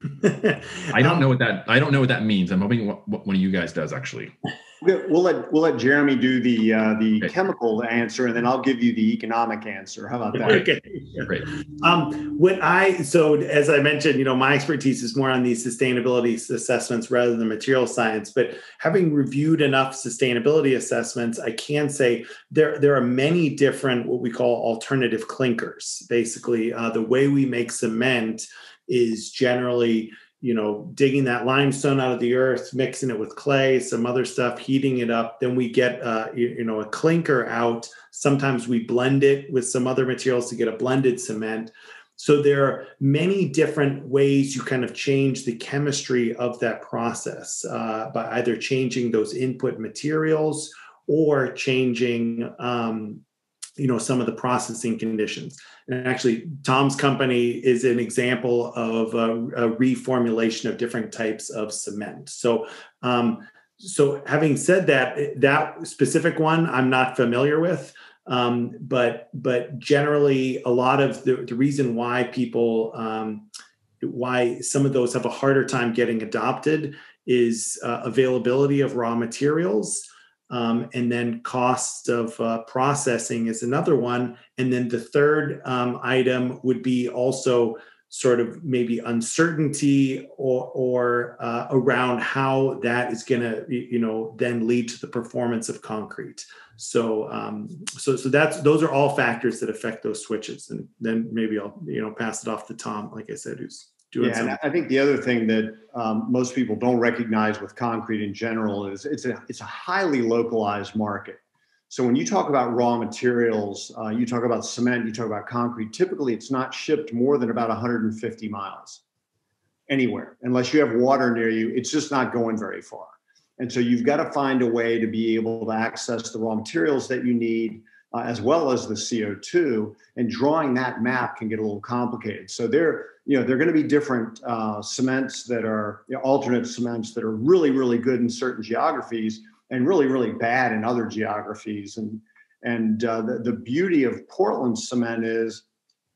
B: I don't um, know what that I don't know what that means. I'm hoping what, what one of you guys does actually.
D: We'll let we'll let Jeremy do the uh, the okay. chemical answer, and then I'll give you the economic answer. How about that?
E: Okay. Great. Um, what I so as I mentioned, you know, my expertise is more on these sustainability assessments rather than material science. But having reviewed enough sustainability assessments, I can say there there are many different what we call alternative clinkers. Basically, uh, the way we make cement is generally you know, digging that limestone out of the earth, mixing it with clay, some other stuff, heating it up. Then we get, uh, you, you, know, a clinker out. Sometimes we blend it with some other materials to get a blended cement. So there are many different ways you kind of change the chemistry of that process uh, by either changing those input materials or changing um, you know some of the processing conditions. And actually tom's company is an example of a, a reformulation of different types of cement. So um, so having said that that specific one i'm not familiar with um, but but generally a lot of the, the reason why people um, why some of those have a harder time getting adopted is uh, availability of raw materials um, and then cost of uh, processing is another one. And then the third um, item would be also sort of maybe uncertainty or, or uh, around how that is going to, you know, then lead to the performance of concrete. So, um, so, so that's those are all factors that affect those switches. And then maybe I'll, you know, pass it off to Tom, like I said, who's
D: doing yeah, and I think the other thing that um, most people don't recognize with concrete in general is it's a it's a highly localized market. So when you talk about raw materials, uh, you talk about cement, you talk about concrete. Typically, it's not shipped more than about 150 miles anywhere, unless you have water near you. It's just not going very far. And so you've got to find a way to be able to access the raw materials that you need uh, as well as the CO2. And drawing that map can get a little complicated. So there, you know, there are going to be different uh, cements that are you know, alternate cements that are really, really good in certain geographies and really, really bad in other geographies. And and uh, the, the beauty of Portland cement is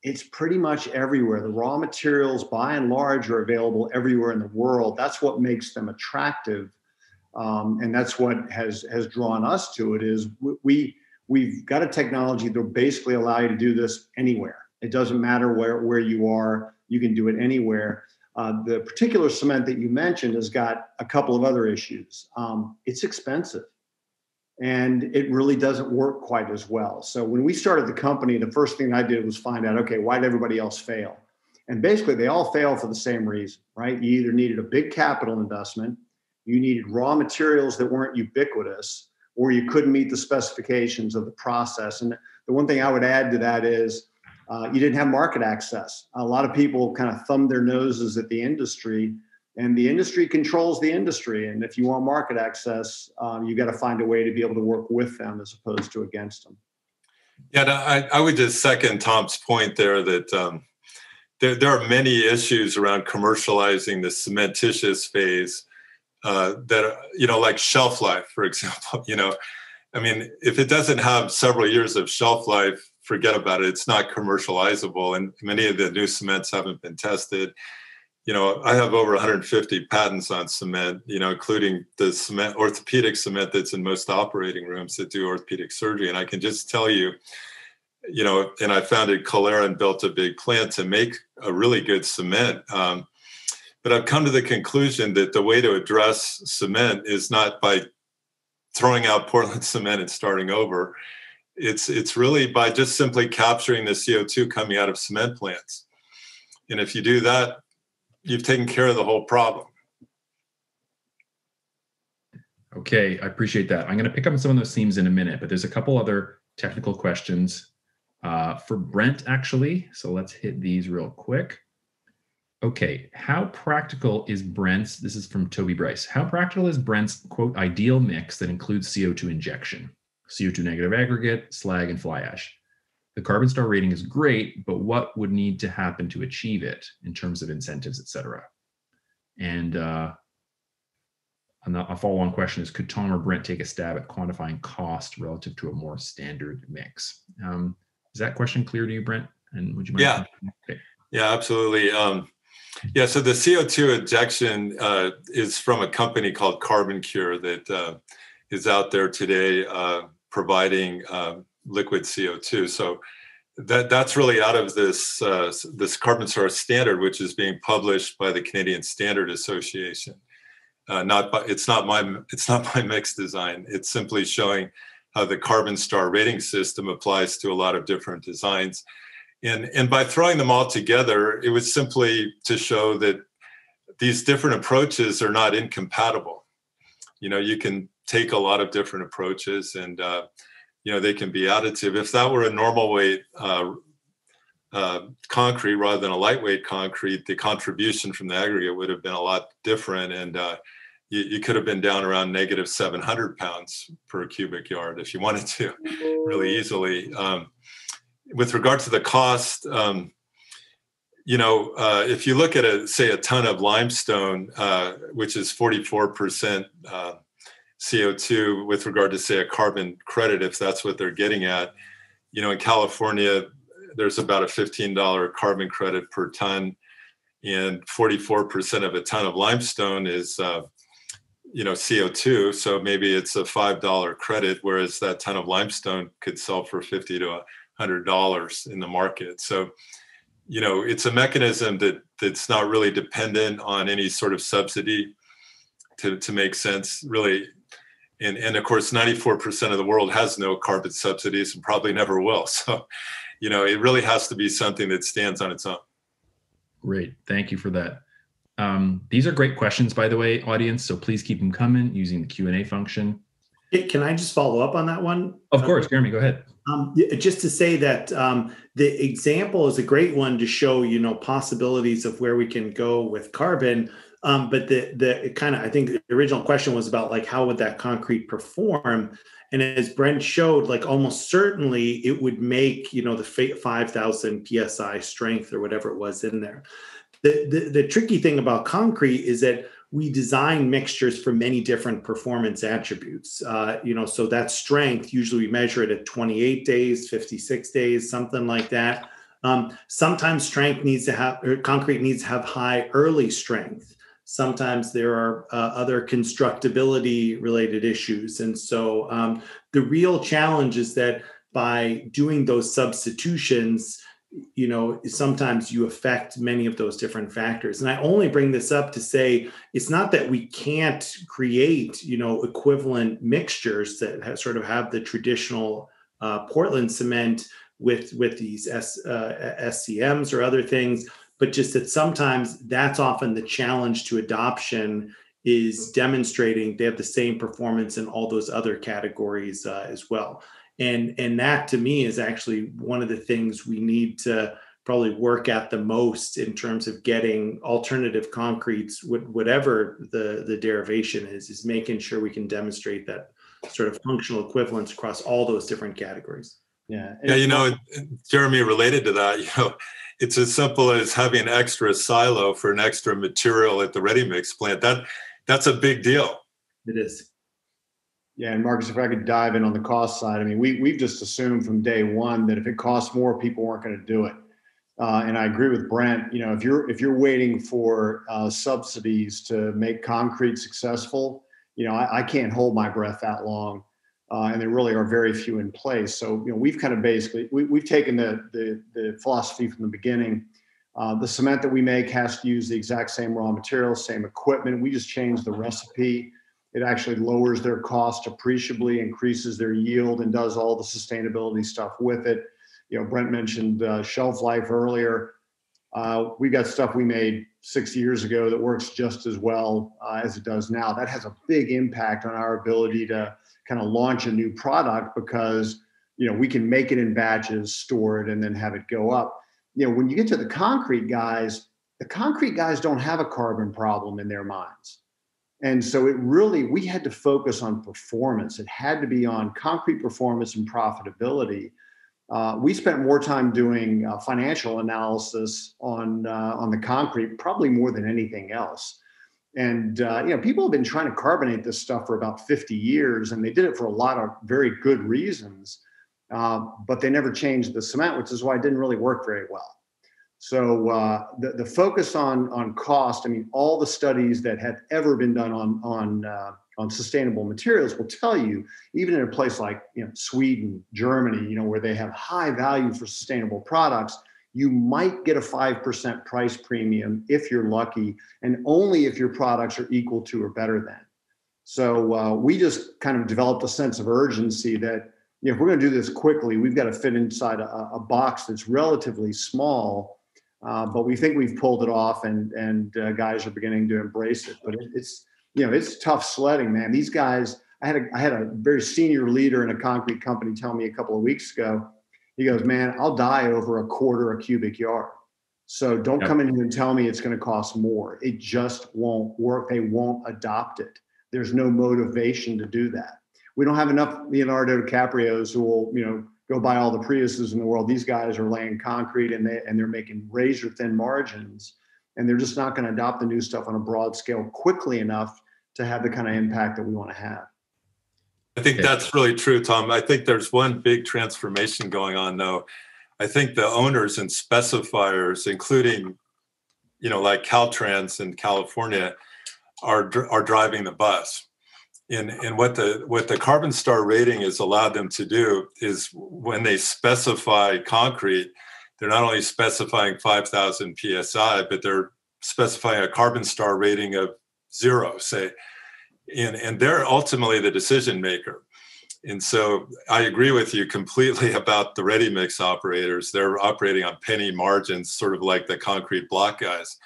D: it's pretty much everywhere. The raw materials, by and large, are available everywhere in the world. That's what makes them attractive, um, and that's what has has drawn us to it. Is we we've got a technology that will basically allow you to do this anywhere. It doesn't matter where, where you are, you can do it anywhere. Uh, the particular cement that you mentioned has got a couple of other issues. Um, it's expensive and it really doesn't work quite as well. So when we started the company, the first thing I did was find out, okay, why did everybody else fail? And basically, they all fail for the same reason, right? You either needed a big capital investment, you needed raw materials that weren't ubiquitous, or you couldn't meet the specifications of the process. And the one thing I would add to that is uh, you didn't have market access. A lot of people kind of thumb their noses at the industry, and the industry controls the industry. And if you want market access, um, you got to find a way to be able to work with them as opposed to against them.
C: Yeah, I, I, would just second Tom's point there that um, there, there are many issues around commercializing the cementitious phase uh, that you know like shelf life for example you know i mean if it doesn't have several years of shelf life forget about it. It's not commercializable and many of the new cements haven't been tested. You know i have over 150 patents on cement you know including the cement orthopedic cement that's in most operating rooms that do orthopedic surgery. And i can just tell you you know and i founded Calera and built a big plant to make a really good cement um, but I've come to the conclusion that the way to address cement is not by throwing out Portland cement and starting over. It's it's really by just simply capturing the CO2 coming out of cement plants. And if you do that, you've taken care of the whole problem.
B: Okay, I appreciate that. I'm going to pick up on some of those themes in a minute, but there's a couple other technical questions uh, for Brent, actually. So let's hit these real quick. Okay, how practical is Brent's? This is from Toby Bryce. How practical is Brent's quote ideal mix that includes CO2 injection, CO2 negative aggregate, slag, and fly ash? The carbon star rating is great, but what would need to happen to achieve it in terms of incentives, et cetera? And uh, a follow-on question is: Could Tom or Brent take a stab at quantifying cost relative to a more standard mix? Um, is that question clear to you, Brent? And would you mind?
C: Yeah. Okay. Yeah, absolutely. Um, yeah, so the CO2 injection uh, is from a company called CarbonCure that uh, is out there today uh, providing uh, liquid CO2. So that that's really out of this uh, this carbon star standard, which is being published by the Canadian Standard Association. Uh, not by, it's not my it's not my mix design. It's simply showing how the carbon star rating system applies to a lot of different designs. And, and by throwing them all together, it was simply to show that these different approaches are not incompatible. You know, you can take a lot of different approaches and uh, you know they can be additive. If that were a normal weight uh, uh, concrete rather than a lightweight concrete the contribution from the aggregate would have been a lot different and uh, you, you, could have been down around negative 700 pounds per cubic yard if you wanted to really easily. Um, with regard to the cost um, you know uh, if you look at a say a ton of limestone uh, which is 44 percent CO2 with regard to, say, a carbon credit, if that's what they're getting at. You know, in California, there's about a $15 carbon credit per ton, and 44% of a ton of limestone is, uh, you know, CO2. So maybe it's a $5 credit, whereas that ton of limestone could sell for 50 to $100 in the market. So, you know, it's a mechanism that that's not really dependent on any sort of subsidy to, to make sense. Really, and, and of course 94% of the world has no carbon subsidies and probably never will. So you know it really has to be something that stands on its own.
B: Great. Thank you for that. Um, these are great questions by the way audience so please keep them coming using the q&a function.
E: Can i just follow up on that one?
B: Of course jeremy go ahead.
E: Um, just to say that um, the example is a great one to show you know possibilities of where we can go with carbon um, but the the kind of I think the original question was about like how would that concrete perform? And as Brent showed, like almost certainly it would make you know the five thousand psi strength or whatever it was in there. The, the the tricky thing about concrete is that we design mixtures for many different performance attributes. Uh, you know, so that strength usually we measure it at 28 days, 56 days, something like that. Um, sometimes strength needs to have concrete needs to have high early strength sometimes there are uh, other constructability related issues. And so um, the real challenge is that by doing those substitutions, you know, sometimes you affect many of those different factors. And I only bring this up to say it's not that we can't create, you know, equivalent mixtures that have, sort of have the traditional uh, Portland cement with with these S, uh, SCMs or other things but just that sometimes that's often the challenge to adoption is demonstrating they have the same performance in all those other categories uh, as well. And and that to me is actually one of the things we need to probably work at the most in terms of getting alternative concretes whatever the the derivation is is making sure we can demonstrate that sort of functional equivalence across all those different categories.
C: Yeah. Yeah you know jeremy related to that you know it's as simple as having an extra silo for an extra material at the ready mix plant. That that's a big deal.
E: It is.
D: Yeah, and Marcius, if I could dive in on the cost side, I mean, we we've just assumed from day one that if it costs more, people weren't going to do it. Uh, and I agree with Brent. You know, if you're if you're waiting for uh, subsidies to make concrete successful, you know, I, I can't hold my breath that long uh, and there really are very few in place. So you know we've kind of basically we, have taken the, the, the philosophy from the beginning. Uh, the cement that we make has to use the exact same raw materials, same equipment. We just change the recipe. It actually lowers their cost appreciably, increases their yield, and does all the sustainability stuff with it. You know, Brent mentioned uh, shelf life earlier. Uh, we got stuff we made six years ago that works just as well uh, as it does now. That has a big impact on our ability to kind of launch a new product because you know we can make it in batches, store it, and then have it go up. You know, when you get to the concrete guys, the concrete guys don't have a carbon problem in their minds. And so it really, we had to focus on performance. It had to be on concrete performance and profitability. Uh, we spent more time doing uh, financial analysis on uh, on the concrete, probably more than anything else. And uh, you know, people have been trying to carbonate this stuff for about 50 years, and they did it for a lot of very good reasons. Uh, but they never changed the cement, which is why it didn't really work very well. So the the focus on on cost. I mean, all the studies that have ever been done on on on sustainable materials will tell you, even in a place like you know Sweden, Germany, you know where they have high value for sustainable products, you might get a five percent price premium if you're lucky, and only if your products are equal to or better than. So uh, we just kind of developed a sense of urgency that you know, if we're going to do this quickly, we've got to fit inside a, a box that's relatively small. Uh, but we think we've pulled it off, and and uh, guys are beginning to embrace it. But it, it's you know it's tough sledding, man. These guys. I had a I had a very senior leader in a concrete company tell me a couple of weeks ago. He goes, "Man, I'll die over a quarter a cubic yard." So don't yep. come in here and tell me it's going to cost more. It just won't work. They won't adopt it. There's no motivation to do that we don't have enough Leonardo DiCaprios who will, you know, go buy all the Priuses in the world. These guys are laying concrete and they and they're making razor thin margins, and they're just not going to adopt the new stuff on a broad scale quickly enough to have the kind of impact that we want to have.
C: I think that's really true, Tom. I think there's one big transformation going on, though. I think the owners and specifiers, including, you know, like Caltrans in California, are are driving the bus and and what the what the carbon star rating has allowed them to do is when they specify concrete they're not only specifying 5000 psi but they're specifying a carbon star rating of zero say. And and they're ultimately the decision maker. And so i agree with you completely about the ready mix operators. They're operating on penny margins sort of like the concrete block guys.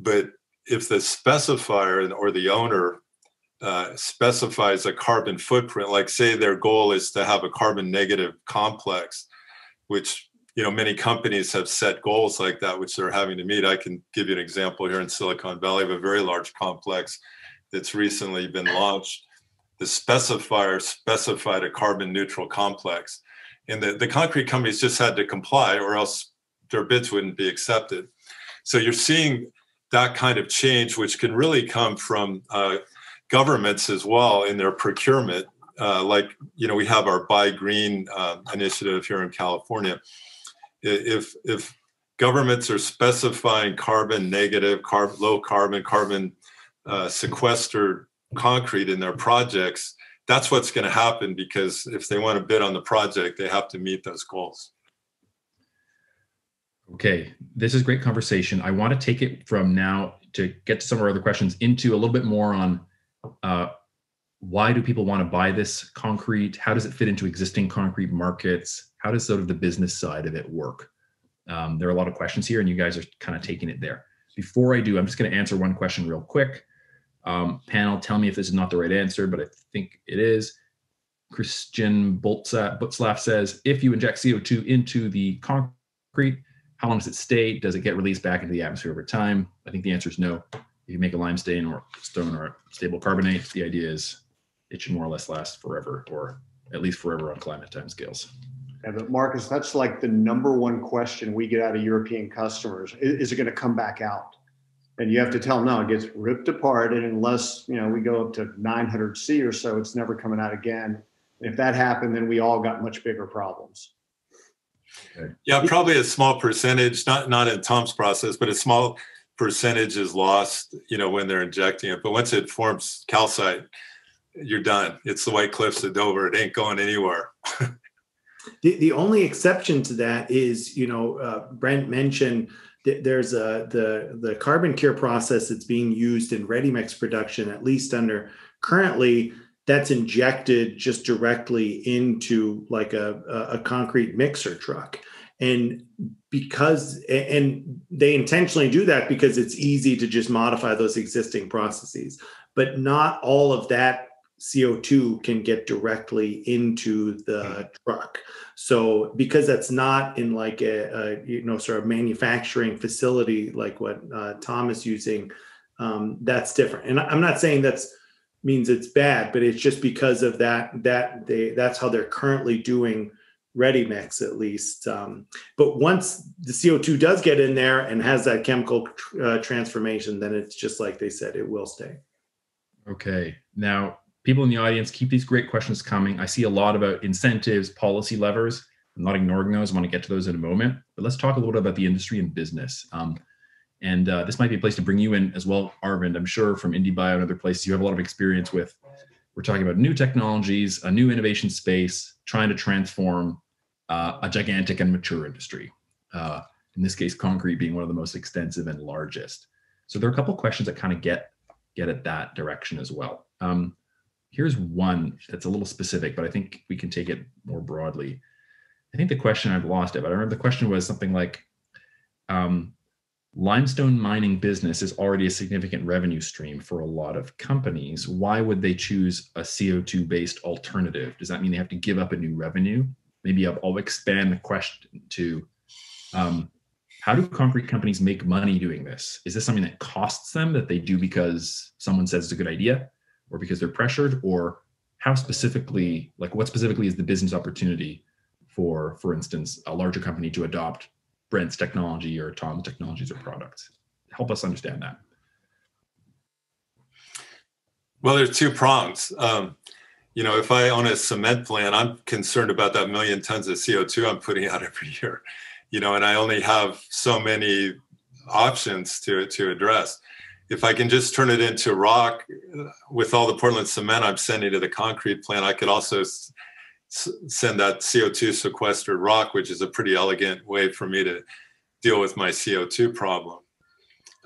C: But if the specifier or the owner uh, specifies a carbon footprint, like say their goal is to have a carbon negative complex, which you know many companies have set goals like that, which they're having to meet. I can give you an example here in Silicon Valley of a very large complex that's recently been launched. The specifier specified a carbon neutral complex, and the, the concrete companies just had to comply, or else their bids wouldn't be accepted. So you're seeing that kind of change, which can really come from uh, governments as well in their procurement. Uh, like you know, we have our Buy Green uh, initiative here in California. If if governments are specifying carbon negative, carb, low carbon, carbon uh, sequestered concrete in their projects, that's what's going to happen because if they want to bid on the project, they have to meet those goals.
B: Okay, this is great conversation. I want to take it from now to get to some of our other questions into a little bit more on uh, why do people want to buy this concrete? How does it fit into existing concrete markets? How does sort of the business side of it work? Um, there are a lot of questions here, and you guys are kind of taking it there. Before I do, I'm just going to answer one question real quick. Um, panel, tell me if this is not the right answer, but I think it is. Christian Butzlaff says, if you inject CO2 into the concrete, how long does it stay? Does it get released back into the atmosphere over time? I think the answer is no If you make a limestone or stone or stable carbonate, the idea is it should more or less last forever, or at least forever on climate time scales.
D: Yeah, but Marcius, that's like the number one question we get out of European customers. Is, is it going to come back out? And you have to tell them, no, it gets ripped apart. And unless, you know, we go up to 900 C or so, it's never coming out again. And if that happened, then we all got much bigger problems.
C: Okay. Yeah, probably a small percentage, not not in Tom's process, but a small percentage is lost, you know, when they're injecting it. But once it forms calcite, you're done. It's the White Cliffs of Dover. It ain't going anywhere.
E: the, the only exception to that is, you know, uh, Brent mentioned that there's a the the carbon cure process that's being used in ready mix production, at least under currently that's injected just directly into like a, a concrete mixer truck and because and they intentionally do that because it's easy to just modify those existing processes but not all of that CO2 can get directly into the mm-hmm. truck. So because that's not in like a, a, you know sort of manufacturing facility like what uh, Tom is using, um, that's different. And I'm not saying that's means it's bad, but it's just because of that that they that's how they're currently doing ready mix at least. Um, but once the CO2 does get in there and has that chemical uh, transformation, then it's just like they said, it will stay.
B: Okay. Now, people in the audience, keep these great questions coming. I see a lot about incentives, policy levers. I'm not ignoring those. I want to get to those in a moment. But let's talk a little bit about the industry and business. Um, And uh, this might be a place to bring you in as well, Arvind. I'm sure from IndieBio and other places, you have a lot of experience with. We're talking about new technologies, a new innovation space, trying to transform uh, a gigantic and mature industry. Uh, in this case, concrete being one of the most extensive and largest. So there are a couple questions that kind of get get at that direction as well. Um, here's one that's a little specific, but I think we can take it more broadly. I think the question I've lost it, but I remember the question was something like, um, limestone mining business is already a significant revenue stream for a lot of companies. Why would they choose a CO2 based alternative? Does that mean they have to give up a new revenue? Maybe I'll, expand the question to um, how do concrete companies make money doing this? Is this something that costs them that they do because someone says it's a good idea or because they're pressured? Or how specifically, like what specifically is the business opportunity for, for instance, a larger company to adopt Brent's technology or Tom's technologies or products? Help us understand that.
C: Well, there's two prongs. Um, you know, if I own a cement plant, I'm concerned about that million tons of CO2 I'm putting out every year you know, and I only have so many options to to address. If I can just turn it into rock with all the Portland cement I'm sending to the concrete plant, I could also s- send that CO2 sequestered rock, which is a pretty elegant way for me to deal with my CO2 problem.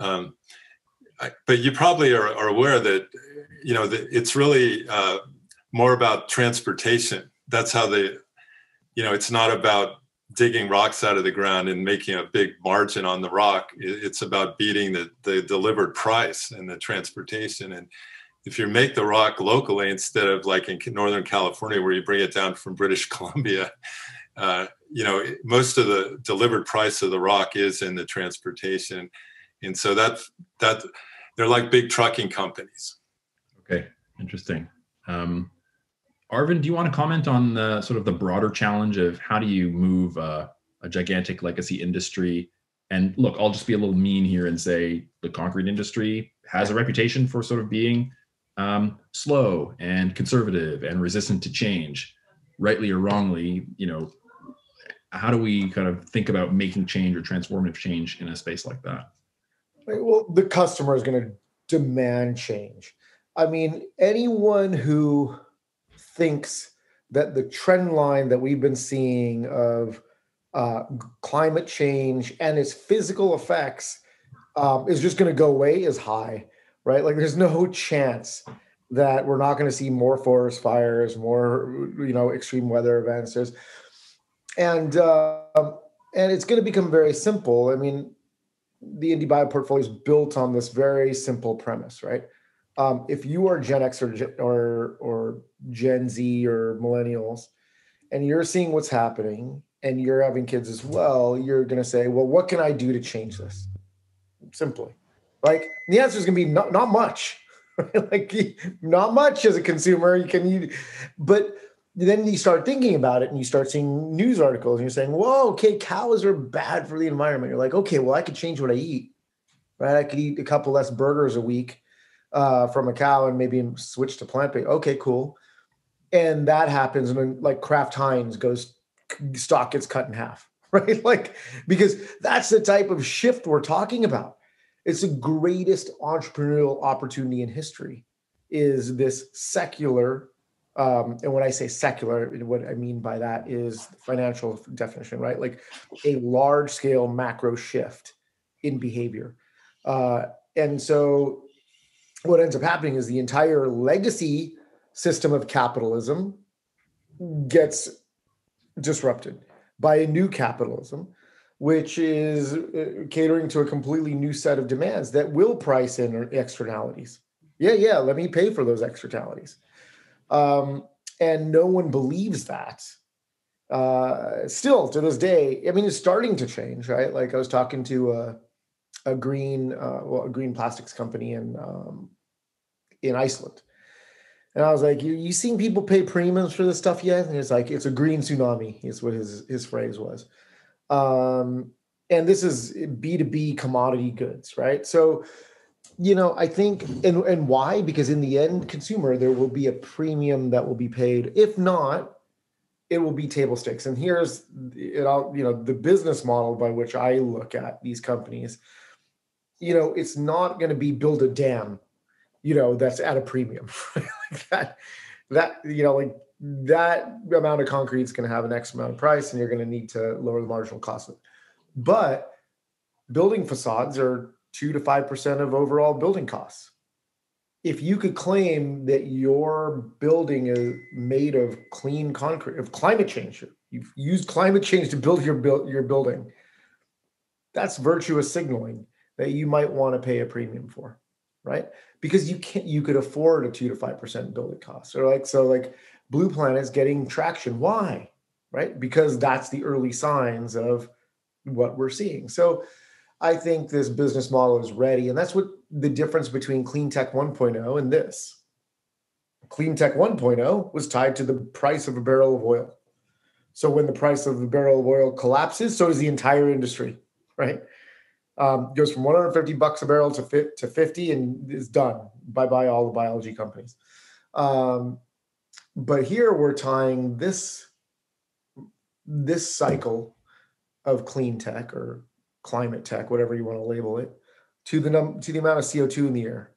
C: Um, I, but you probably are, are, aware that you know that it's really uh, more about transportation. That's how they, you know, it's not about digging rocks out of the ground and making a big margin on the rock. It's about beating the, the delivered price and the transportation. And if you make the rock locally instead of like in Northern California where you bring it down from British Columbia, uh, you know, most of the delivered price of the rock is in the transportation. And so that's that they're like big trucking companies.
B: Okay, interesting. Um, Arvind, do you want to comment on the sort of the broader challenge of how do you move uh, a gigantic legacy industry? And look, I'll just be a little mean here and say the concrete industry has a reputation for sort of being um, slow and conservative and resistant to change, rightly or wrongly. You know, how do we kind of think about making change or transformative change in a space like that?
F: Well, the customer is going to demand change. I mean, anyone who thinks that the trend line that we've been seeing of uh, climate change and its physical effects um, is just going to go away is high, right? Like there's no chance that we're not going to see more forest fires, more you know extreme weather events. There's and uh, and it's going to become very simple. I mean, the IndieBio portfolio is built on this very simple premise, right? Um, if you are Gen X or, or or Gen Z or millennials, and you're seeing what's happening, and you're having kids as well, you're going to say, "Well, what can I do to change this?" Simply, like the answer is going to be not not much, like not much as a consumer. You can, you, but then you start thinking about it and you start seeing news articles and you're saying, whoa, okay, cows are bad for the environment. You're like, okay, well, I could change what I eat, right? I could eat a couple less burgers a week uh, from a cow and maybe switch to plant based. Okay, cool. And that happens, and then like Kraft Heinz goes, stock gets cut in half, right? Like because that's the type of shift we're talking about. It's the greatest entrepreneurial opportunity in history. Is this secular? Um, and when I say secular, what I mean by that is financial definition, right? Like a large scale macro shift in behavior. Uh, and so what ends up happening is the entire legacy system of capitalism gets disrupted by a new capitalism which is uh, catering to a completely new set of demands that will price in externalities. Yeah yeah let me pay for those externalities. Um, and no one believes that. Uh, still to this day i mean it's starting to change right? Like i was talking to a, a green uh, well, a green plastics company in um, in Iceland. And I was like, you, you seen people pay premiums for this stuff yet? And it's like, it's a green tsunami, is what his, his phrase was. Um, and this is B2B commodity goods, right? So, you know, I think, and, and why? Because in the end consumer, there will be a premium that will be paid. If not, it will be table stakes. And here's it all, you know, the business model by which I look at these companies you know, it's not going to be build a dam, you know, that's at a premium. like that, that, you know, like that amount of concrete is going to have an X amount of price and you're going to need to lower the marginal cost. of it. But building facades are two to 5% of overall building costs. If you could claim that your building is made of clean concrete, of climate change, you've used climate change to build your, build, your building, that's virtuous signaling that you might want to pay a premium for, right? Because you can't, you could afford a two to five percent building cost. Or like so, like Blue Planet is getting traction. Why? Right? Because that's the early signs of what we're seeing. So I think this business model is ready, and that's what the difference between Clean Tech 1.0 and this. Clean Tech 1.0 was tied to the price of a barrel of oil. So when the price of the barrel of oil collapses, so does the entire industry, right? Um, goes from 150 bucks a barrel to to 50 and is done. Bye bye all the biology companies. Um, but here we're tying this this cycle of clean tech or climate tech, whatever you want to label it, to the num to the amount of CO2 in the air.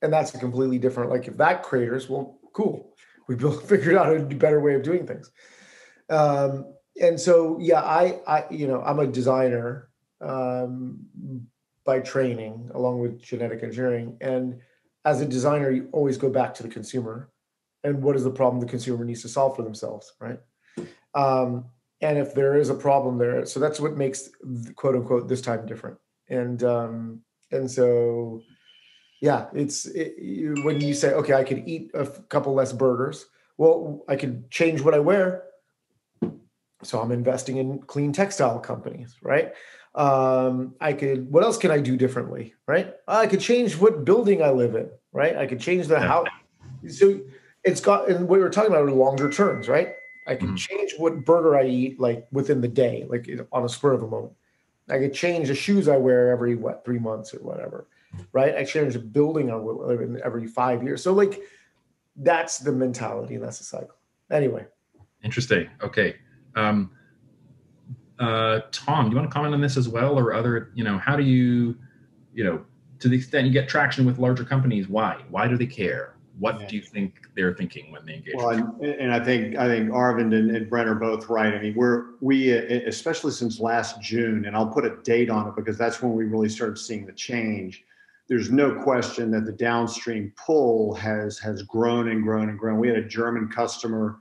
F: And that's a completely different, like if that craters, well, cool. We built figured out a better way of doing things. Um, and so yeah, I I you know, I'm a designer um, by training along with genetic engineering. And as a designer, you always go back to the consumer and what is the problem the consumer needs to solve for themselves, right? Um, and if there is a problem there, so that's what makes quote unquote this time different. And um, and so, yeah, it's it, when you say, okay, I could eat a couple less burgers. Well, I could change what I wear. So I'm investing in clean textile companies, right? Um, i could what else can i do differently right? I could change what building i live in right? I could change the house so it's got and what we were talking about are longer terms right? I can mm-hmm. change what burger i eat like within the day like on a spur of a moment. I could change the shoes i wear every what three months or whatever right? I change the building i live in every five years. So like that's the mentality and that's the cycle. Anyway.
B: Interesting. Okay. Um uh, Tom, do you want to comment on this as well, or other? You know, how do you, you know, to the extent you get traction with larger companies, why? Why do they care? What yeah. do you think they're thinking when they engage?
D: Well, and, and, I think I think Arvind and, and Brent are both right. I mean, we're we especially since last June, and I'll put a date on it because that's when we really started seeing the change. There's no question that the downstream pull has has grown and grown and grown. We had a German customer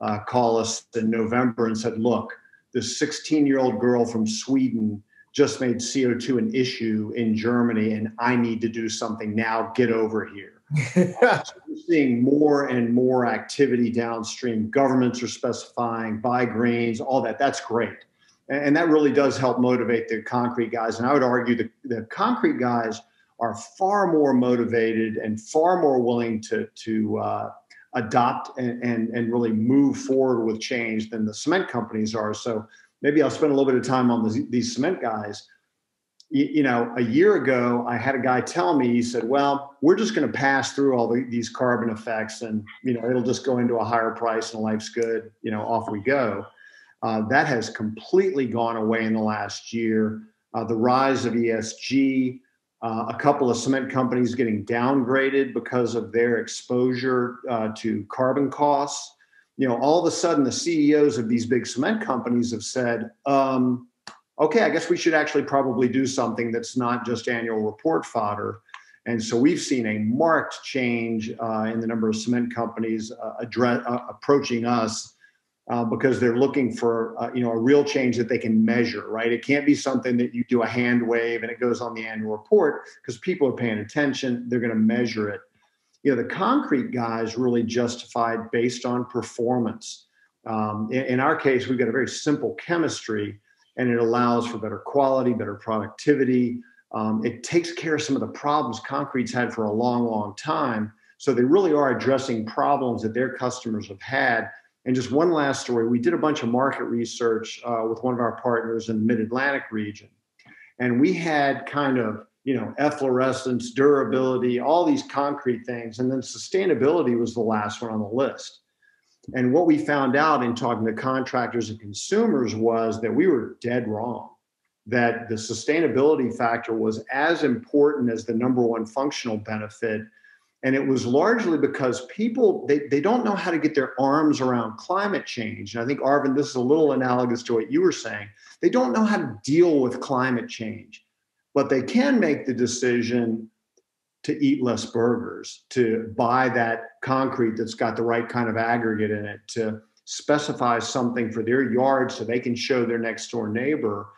D: uh, call us in November and said, "Look." This 16 year old girl from Sweden just made CO2 an issue in Germany, and I need to do something now. Get over here. so we're seeing more and more activity downstream. Governments are specifying buy greens, all that. That's great. And that really does help motivate the concrete guys. And I would argue that the concrete guys are far more motivated and far more willing to, to uh, adopt and, and, and really move forward with change than the cement companies are. So maybe I'll spend a little bit of time on the, these cement guys. You, you, know, a year ago, I had a guy tell me, he said, well, we're just going to pass through all the, these carbon effects and, you know, it'll just go into a higher price and life's good, you know, off we go. Uh, that has completely gone away in the last year. Uh, the rise of ESG, uh, a couple of cement companies getting downgraded because of their exposure uh, to carbon costs. You know, all of a sudden, the CEOs of these big cement companies have said, um, okay, I guess we should actually probably do something that's not just annual report fodder. And so we've seen a marked change uh, in the number of cement companies uh, address, uh, approaching us uh, because they're looking for uh, you know a real change that they can measure right? It can't be something that you do a hand wave and it goes on the annual report because people are paying attention they're going to measure it. You know the concrete guys really justified based on performance. Um, in, in our case we've got a very simple chemistry and it allows for better quality better productivity. Um, it takes care of some of the problems concrete's had for a long long time. So they really are addressing problems that their customers have had and just one last story we did a bunch of market research uh, with one of our partners in the mid Atlantic region. And we had kind of, you know, efflorescence, durability, all these concrete things. And then sustainability was the last one on the list. And what we found out in talking to contractors and consumers was that we were dead wrong. that the sustainability factor was as important as the number one functional benefit and it was largely because people they, they don't know how to get their arms around climate change. And i think arvind this is a little analogous to what you were saying. They don't know how to deal with climate change but they can make the decision to eat less burgers to buy that concrete that's got the right kind of aggregate in it to specify something for their yard so they can show their next door neighbor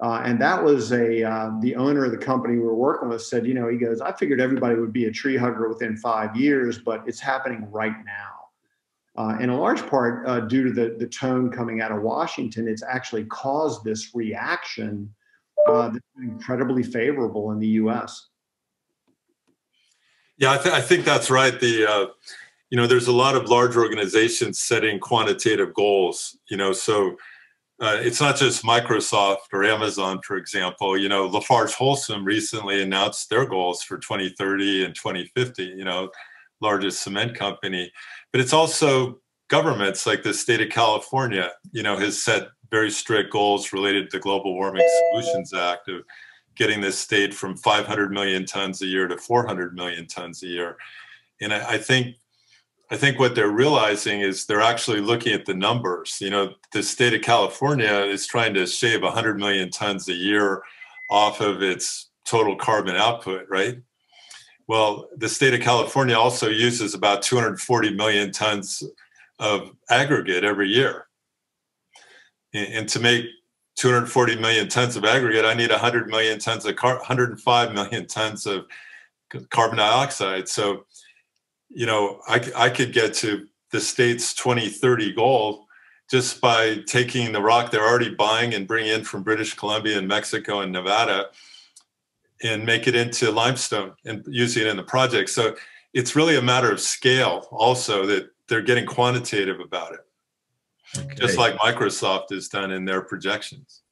D: uh, and that was a uh, the owner of the company we were working with said, you know, he goes, I figured everybody would be a tree hugger within five years, but it's happening right now. Uh, in a large part uh, due to the, the tone coming out of Washington, it's actually caused this reaction uh, that's incredibly favorable in the U.S.
C: Yeah, I, th- I think that's right. The uh, you know, there's a lot of large organizations setting quantitative goals. You know, so uh, it's not just Microsoft or Amazon, for example. You know, Lafarge Holcim recently announced their goals for 2030 and 2050. You know, largest cement company, but it's also governments like the state of California. You know, has set very strict goals related to the Global Warming Solutions Act of getting this state from 500 million tons a year to 400 million tons a year. And I, I think I think what they're realizing is they're actually looking at the numbers. You know, the state of California is trying to shave 100 million tons a year off of its total carbon output, right? Well, the state of California also uses about 240 million tons of aggregate every year. And to make 240 million tons of aggregate, I need 100 million tons of car, 105 million tons of carbon dioxide. So you know, I, I could get to the state's 2030 goal just by taking the rock they're already buying and bringing in from British Columbia and Mexico and Nevada and make it into limestone and using it in the project. So it's really a matter of scale also that they're getting quantitative about it. Okay. Just like Microsoft has done in their projections.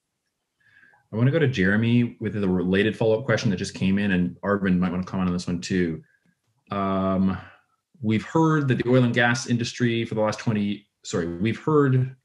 B: I want to go to Jeremy with a related follow-up question that just came in, and Arvind might want to comment on this one too. Um, we've heard that the oil and gas industry for the last 20 sorry we've heard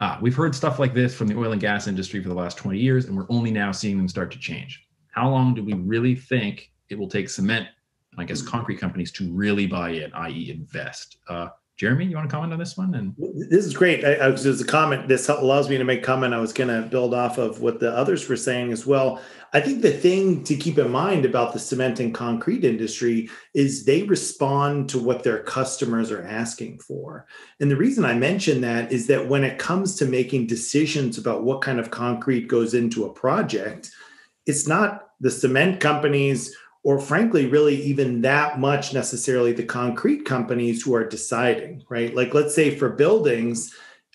B: ah, we've heard stuff like this from the oil and gas industry for the last 20 years and we're only now seeing them start to change. How long do we really think it will take cement i guess concrete companies to really buy in i.e invest? Uh, Jeremy, you want to comment on this one? And
E: this is great. I, I was just a comment. This allows me to make comment. I was going to build off of what the others were saying as well. I think the thing to keep in mind about the cement and concrete industry is they respond to what their customers are asking for. And the reason I mention that is that when it comes to making decisions about what kind of concrete goes into a project, it's not the cement companies or frankly, really even that much necessarily the concrete companies who are deciding, right? Like, let's say for buildings,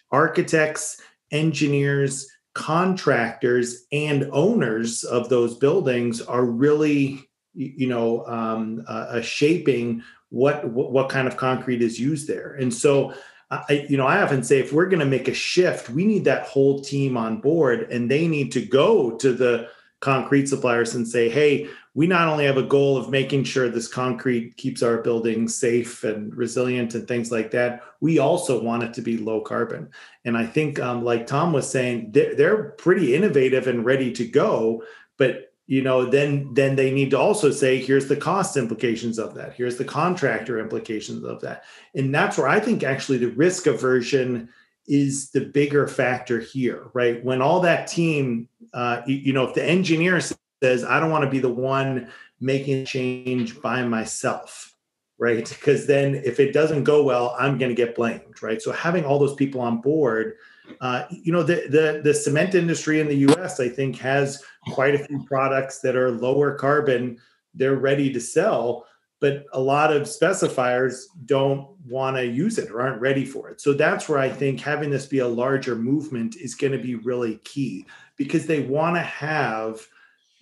E: architects, engineers, contractors, and owners of those buildings are really, you know, um, uh, shaping what, what what kind of concrete is used there. And so, I, you know, I often say if we're going to make a shift, we need that whole team on board, and they need to go to the concrete suppliers and say, hey, we not only have a goal of making sure this concrete keeps our buildings safe and resilient and things like that, we also want it to be low carbon. And I think, um, like Tom was saying, they're, they're pretty innovative and ready to go, but you know then then they need to also say here's the cost implications of that. Here's the contractor implications of that. And that's where i think actually the risk aversion is the bigger factor here right? When all that team uh, you, you know if the engineer says, I don't want to be the one making change by myself, right? Because then if it doesn't go well, I'm going to get blamed, right? So having all those people on board, uh, you know, the, the the cement industry in the U.S. I think has quite a few products that are lower carbon. They're ready to sell, but a lot of specifiers don't want to use it or aren't ready for it. So that's where I think having this be a larger movement is going to be really key because they want to have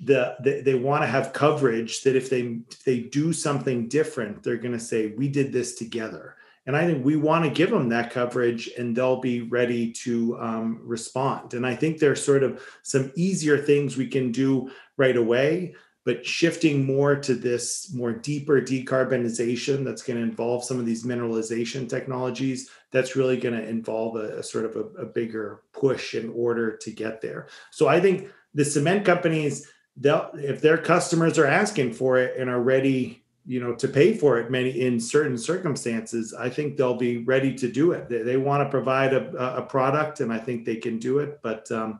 E: the, they, want to have coverage that if they if they do something different they're going to say we did this together. And i think we want to give them that coverage and they'll be ready to um, respond. And i think there's sort of some easier things we can do right away but shifting more to this more deeper decarbonization that's going to involve some of these mineralization technologies that's really going to involve a, a sort of a, a bigger push in order to get there. So i think the cement companies, they'll if their customers are asking for it and are ready, you know, to pay for it many in certain circumstances, I think they'll be ready to do it. They, they want to provide a, a product, and I think they can do it, but um,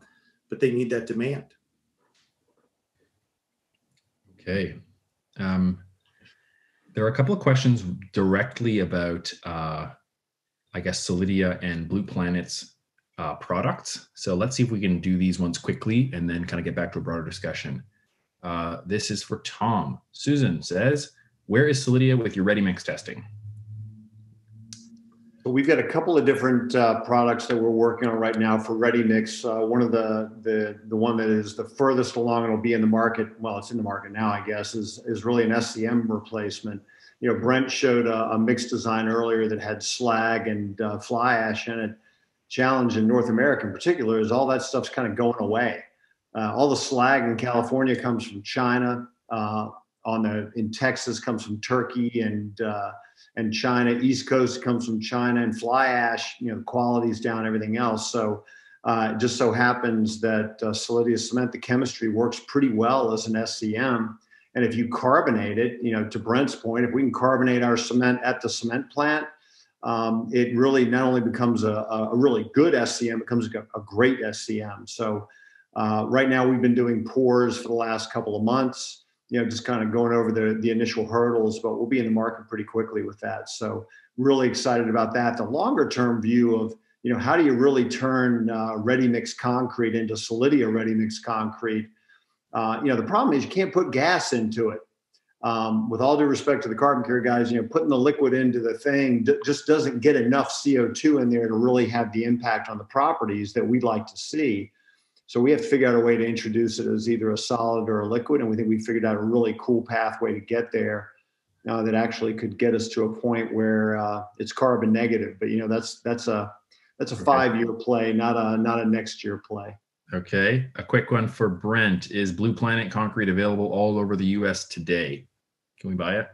E: but they need that demand.
B: Okay. Um, there are a couple of questions directly about, uh, I guess, Solidia and Blue Planet's uh, products. So let's see if we can do these ones quickly and then kind of get back to a broader discussion. Uh, this is for Tom. Susan says, where is Solidia with your ready mix testing?
D: We've got a couple of different uh, products that we're working on right now for ready mix. Uh, one of the, the the one that is the furthest along and will be in the market. Well, it's in the market now, I guess. Is is really an SCM replacement. You know, Brent showed a, a mix design earlier that had slag and uh, fly ash in it. Challenge in North America, in particular, is all that stuff's kind of going away. Uh, all the slag in California comes from China. Uh, on the in Texas comes from Turkey and uh, and China. East Coast comes from China, and fly ash, you know, quality's down, everything else. So uh, it just so happens that uh, Solidia cement, the chemistry works pretty well as an SCM. And if you carbonate it, you know, to Brent's point, if we can carbonate our cement at the cement plant, um, it really not only becomes a, a really good SCM, it becomes a, a great SCM. So uh, right now we've been doing pours for the last couple of months you know, just kind of going over the, the initial hurdles, but we'll be in the market pretty quickly with that. So really excited about that. The longer term view of, you know, how do you really turn uh, ready mix concrete into Solidia ready mix concrete? Uh, you know, the problem is you can't put gas into it. Um, with all due respect to the CarbonCure guys, you know, putting the liquid into the thing d- just doesn't get enough CO2 in there to really have the impact on the properties that we'd like to see. So we have to figure out a way to introduce it as either a solid or a liquid. And we think we figured out a really cool pathway to get there uh, that actually could get us to a point where uh, it's carbon negative. But you know, that's that's a that's a five year play, not a not a next year play.
B: Okay. A quick one for Brent. Is Blue Planet concrete available all over the US today? Can we buy it?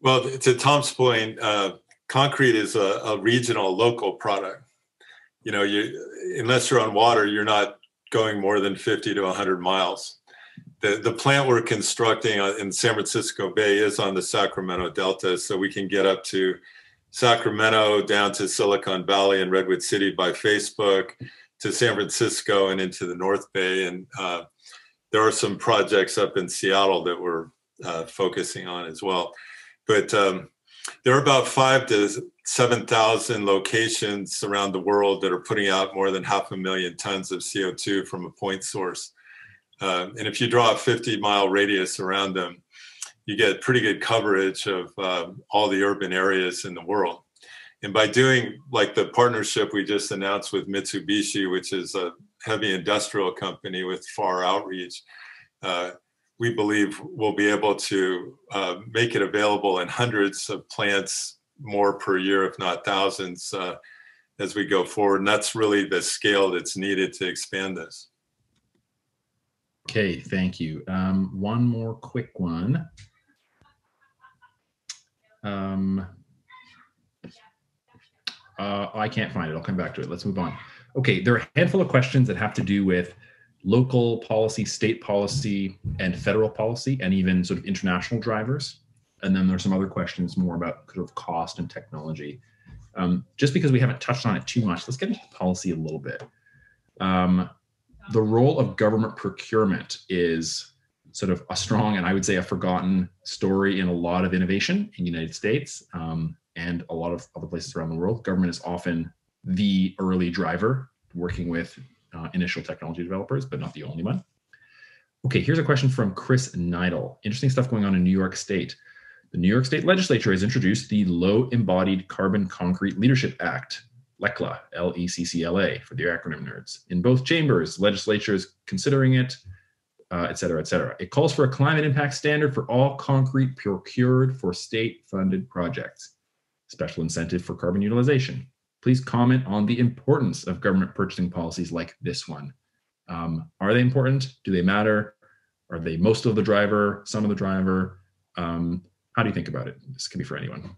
C: Well, to Tom's point, uh, concrete is a, a regional, local product you know, you unless you're on water, you're not going more than 50 to 100 miles. The, the plant we're constructing in San Francisco Bay is on the Sacramento Delta, so we can get up to Sacramento, down to Silicon Valley and Redwood City by Facebook, to San Francisco and into the North Bay. And uh, there are some projects up in Seattle that we're uh, focusing on as well. But um, there are about five to 7,000 locations around the world that are putting out more than half a million tons of CO2 from a point source. Uh, and if you draw a 50 mile radius around them, you get pretty good coverage of um, all the urban areas in the world. And by doing like the partnership we just announced with Mitsubishi, which is a heavy industrial company with far outreach, uh, we believe we'll be able to uh, make it available in hundreds of plants more per year, if not thousands, uh, as we go forward. And that's really the scale that's needed to expand this.
B: Okay, thank you. Um, one more quick one. Um, uh, I can't find it. I'll come back to it. Let's move on. Okay, there are a handful of questions that have to do with local policy, state policy, and federal policy, and even sort of international drivers. And then there's some other questions more about sort of cost and technology. Um, just because we haven't touched on it too much, let's get into policy a little bit. Um, the role of government procurement is sort of a strong and I would say a forgotten story in a lot of innovation in the United States um, and a lot of other places around the world. Government is often the early driver working with uh, initial technology developers, but not the only one. Okay, here's a question from Chris Neidl. Interesting stuff going on in New York State. The New York State Legislature has introduced the Low Embodied Carbon Concrete Leadership Act, LECCLA, L E C C L A for the acronym nerds. In both chambers, legislature is considering it, uh, et cetera, et cetera. It calls for a climate impact standard for all concrete procured for state funded projects, special incentive for carbon utilization, please comment on the importance of government purchasing policies like this one. Um, are they important? Do they matter? Are they most of the driver, some of the driver? Um, how do you think about it? This can be for anyone.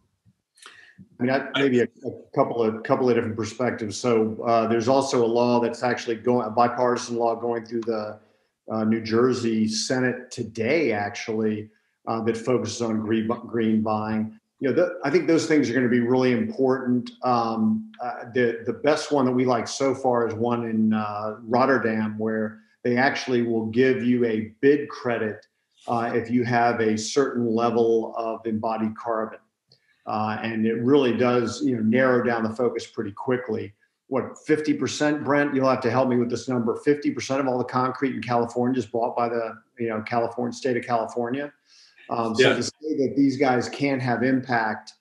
D: I mean, maybe a, a, couple of couple of different perspectives. So uh, there's also a law that's actually going a bipartisan law going through the uh, New Jersey Senate today, actually, uh, that focuses on green green buying. You know, the, I think those things are going to be really important. Um, uh, the the best one that we like so far is one in uh, Rotterdam, where they actually will give you a bid credit uh, if you have a certain level of embodied carbon. Uh, and it really does you know narrow down the focus pretty quickly. What 50%, Brent? You'll have to help me with this number. 50% of all the concrete in California is bought by the you know California state of California. Um, so yeah. to say that these guys can have impact,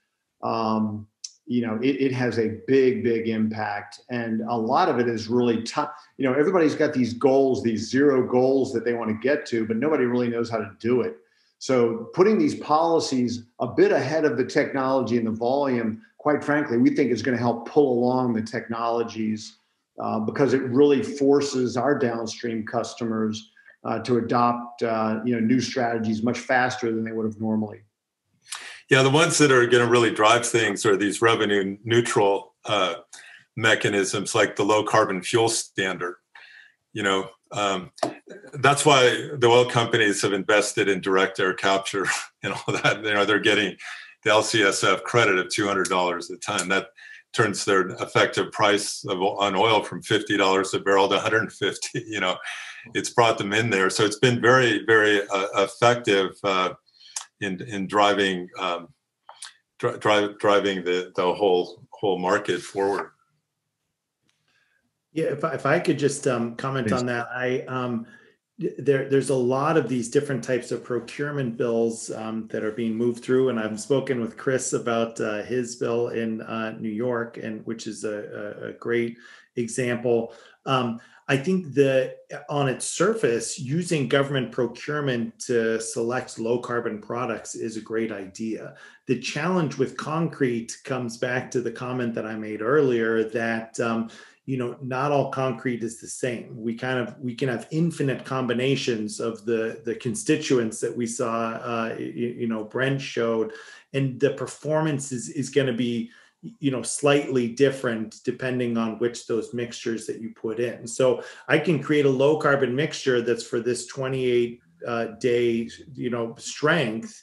D: um, you know, it, it, has a big, big impact, and a lot of it is really tough. You know, everybody's got these goals, these zero goals that they want to get to, but nobody really knows how to do it. So putting these policies a bit ahead of the technology and the volume, quite frankly, we think is going to help pull along the technologies uh, because it really forces our downstream customers uh, to adopt uh, you know new strategies much faster than they would have normally.
C: Yeah, the ones that are going to really drive things are these revenue neutral uh, mechanisms like the low carbon fuel standard. You know, um, that's why the oil companies have invested in direct air capture and all that. You know, they're getting the LCSF credit of two hundred dollars a ton. That turns their effective price of, on oil from fifty dollars a barrel to one hundred and fifty. You know, it's brought them in there. So it's been very, very uh, effective uh, in in driving um, dri- driving the the whole whole market forward.
E: Yeah, if I, if I could just um, comment Please. on that, I um, there there's a lot of these different types of procurement bills um, that are being moved through, and I've spoken with Chris about uh, his bill in uh, New York, and which is a, a great example. Um, I think that on its surface, using government procurement to select low carbon products is a great idea. The challenge with concrete comes back to the comment that I made earlier that um, you know not all concrete is the same we kind of we can have infinite combinations of the the constituents that we saw uh, you, you know brent showed and the performance is is going to be you know slightly different depending on which those mixtures that you put in. So i can create a low carbon mixture that's for this 28 uh, day you know strength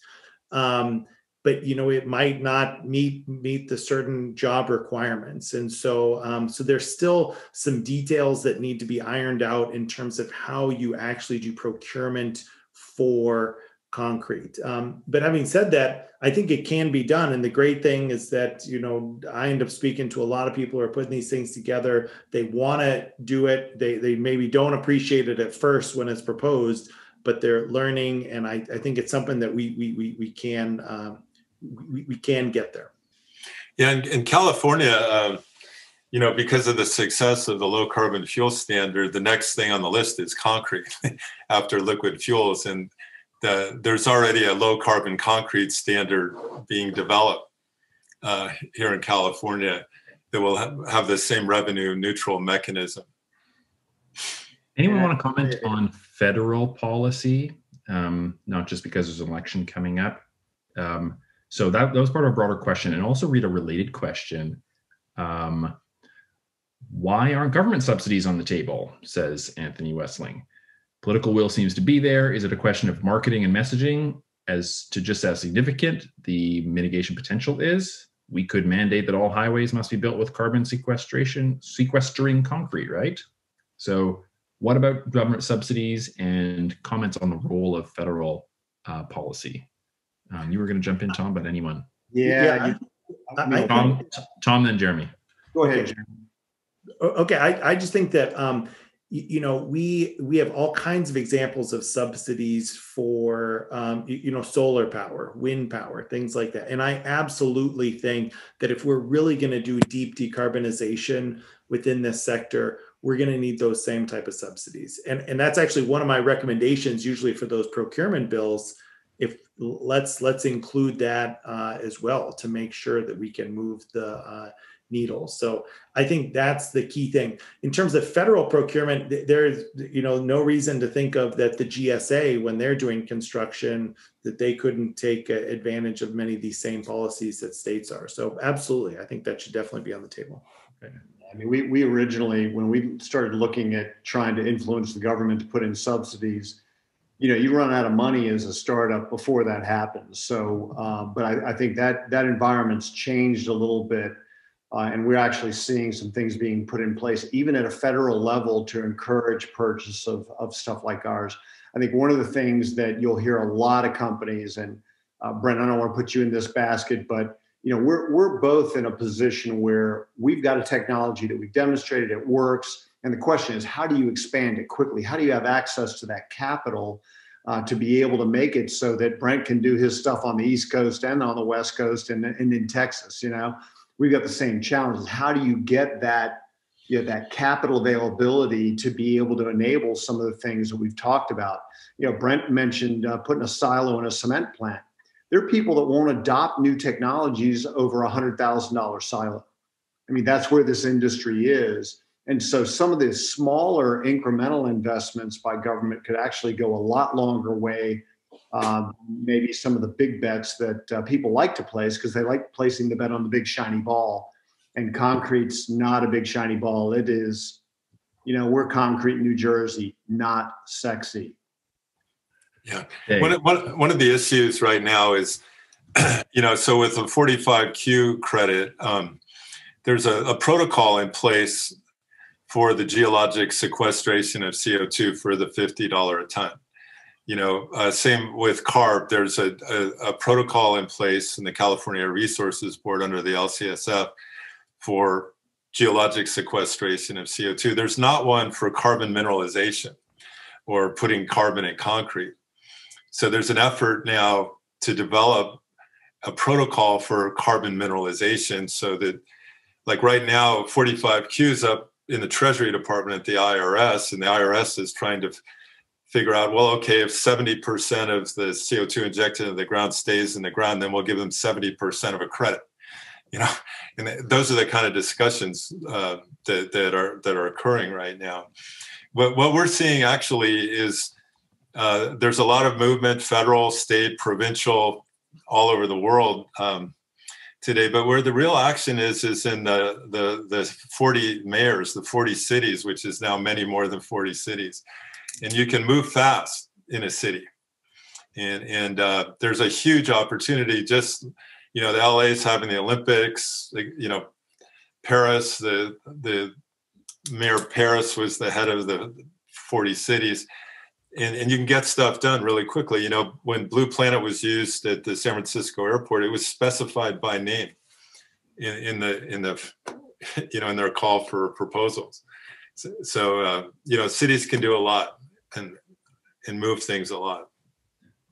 E: um, but you know it might not meet meet the certain job requirements. And so um, so there's still some details that need to be ironed out in terms of how you actually do procurement for concrete. Um, but having said that i think it can be done. And the great thing is that you know i end up speaking to a lot of people who are putting these things together. They want to do it. They they maybe don't appreciate it at first when it's proposed but they're learning. And i, I think it's something that we we we, we can um, we, we can get there.
C: Yeah, in, in California, uh, you know, because of the success of the low carbon fuel standard, the next thing on the list is concrete after liquid fuels. And the, there's already a low carbon concrete standard being developed uh, here in California that will ha- have the same revenue neutral mechanism.
B: Anyone want to comment on federal policy? Um, not just because there's an election coming up. Um, so that, that was part of a broader question and also read a related question. Um, why aren't government subsidies on the table, says Anthony Westling. Political will seems to be there. Is it a question of marketing and messaging as to just how significant the mitigation potential is? We could mandate that all highways must be built with carbon sequestration, sequestering concrete, right? So, what about government subsidies and comments on the role of federal uh, policy? Uh, you were going to jump in, Tom, but anyone?
D: Yeah.
B: yeah Tom, Tom, then Jeremy.
D: Go ahead. Jeremy.
E: Okay, I, I just think that um, you, know we we have all kinds of examples of subsidies for um, you, you know solar power, wind power, things like that, and I absolutely think that if we're really going to do deep decarbonization within this sector, we're going to need those same type of subsidies, and and that's actually one of my recommendations usually for those procurement bills. If let's let's include that uh, as well to make sure that we can move the uh, needle. So I think that's the key thing. In terms of federal procurement, there is you know no reason to think of that the GSA when they're doing construction that they couldn't take advantage of many of these same policies that states are. So absolutely, I think that should definitely be on the table.
D: Okay. I mean, we, we originally, when we started looking at trying to influence the government to put in subsidies, you know, you run out of money as a startup before that happens. So, uh, but I, I, think that that environment's changed a little bit, uh, and we're actually seeing some things being put in place, even at a federal level, to encourage purchase of of stuff like ours. I think one of the things that you'll hear a lot of companies, and uh, Brent, I don't want to put you in this basket, but you know, we're we're both in a position where we've got a technology that we've demonstrated it works and the question is, how do you expand it quickly? How do you have access to that capital uh, to be able to make it so that Brent can do his stuff on the East Coast and on the West Coast and, and in Texas? You know, we've got the same challenges. How do you get that? You know, that capital availability to be able to enable some of the things that we've talked about. You know, Brent mentioned uh, putting a silo in a cement plant. There are people that won't adopt new technologies over a hundred thousand dollar silo. I mean, that's where this industry is. And so some of the smaller incremental investments by government could actually go a lot longer way. Um, maybe some of the big bets that uh, people like to place because they like placing the bet on the big shiny ball. And concrete's not a big shiny ball. It is, you know, we're concrete New Jersey, not sexy.
C: Yeah. One, one, one of the issues right now is, you know, so with the 45Q credit, um, there's a, a protocol in place for the geologic sequestration of CO2 for the $50 a ton. You know, uh, same with CARB, there's a, a, a, protocol in place in the California Resources Board under the LCSF for geologic sequestration of CO2. There's not one for carbon mineralization or putting carbon in concrete. So there's an effort now to develop a protocol for carbon mineralization so that like right now 45q is up in the Treasury Department at the IRS, and the IRS is trying to figure out, well, okay, if 70% of the CO2 injected into the ground stays in the ground, then we'll give them 70% of a credit. You know, and those are the kind of discussions uh, that, that are that are occurring right now. What, what we're seeing actually is uh, there's a lot of movement, federal, state, provincial, all over the world. Um, today. But where the real action is is in the the the 40 mayors, the 40 cities, which is now many more than 40 cities, and you can move fast in a city. And and uh, there's a huge opportunity. Just you know, the LA is having the Olympics. You know, Paris, the the mayor of Paris was the head of the 40 cities and, and you can get stuff done really quickly. You know, when Blue Planet was used at the San Francisco airport, it was specified by name in, in the in the you know in their call for proposals. So, so uh, you know, cities can do a lot and and move things a lot.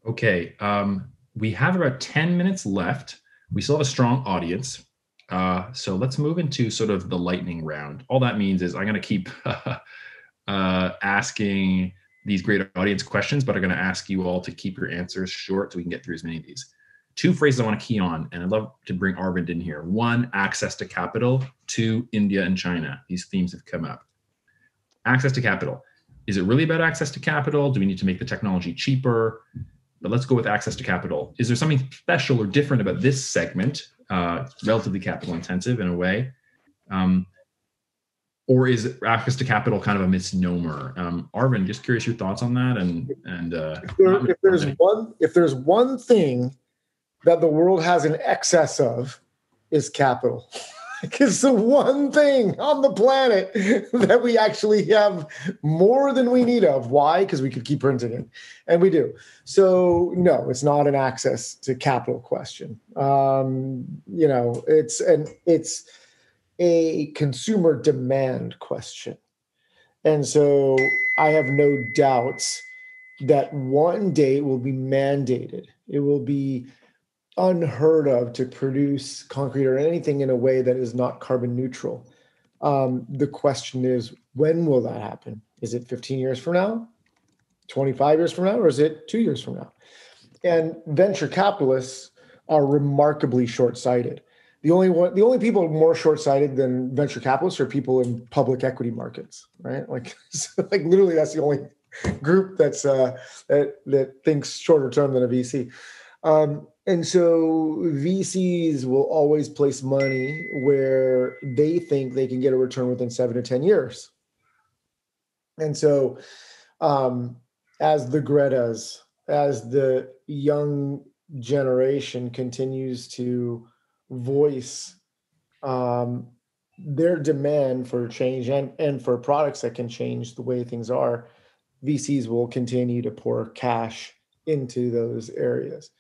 B: Okay, um, we have about ten minutes left. We still have a strong audience. Uh, so let's move into sort of the lightning round. All that means is I'm going to keep uh, asking these great audience questions, but I'm going to ask you all to keep your answers short so we can get through as many of these. Two phrases I want to key on, and I'd love to bring Arvind in here. One, access to capital. Two, India and China. These themes have come up. Access to capital. Is it really about access to capital? Do we need to make the technology cheaper? But let's go with access to capital. Is there something special or different about this segment, uh, relatively capital intensive in a way? Um, or is access to capital kind of a misnomer? Um, Arvind, just curious your thoughts on that. And and uh,
F: if, there, if there's one if there's one thing that the world has an excess of, is capital. it's the one thing on the planet that we actually have more than we need of. Why? Because we could keep printing it, and we do. So no, it's not an access to capital question. Um, you know, it's and it's a consumer demand question. And so I have no doubts that one day it will be mandated. It will be unheard of to produce concrete or anything in a way that is not carbon neutral. Um, the question is, when will that happen? Is it 15 years from now, 25 years from now, or is it two years from now? And venture capitalists are remarkably short sighted the only one, the only people more short-sighted than venture capitalists are people in public equity markets, right? Like, so like literally, that's the only group that's uh, that that thinks shorter term than a VC. Um, and so VCs will always place money where they think they can get a return within seven to ten years. And so, um, as the Greta's, as the young generation continues to voice um, their demand for change and, and for products that can change the way things are, VCs will continue to pour cash into those areas.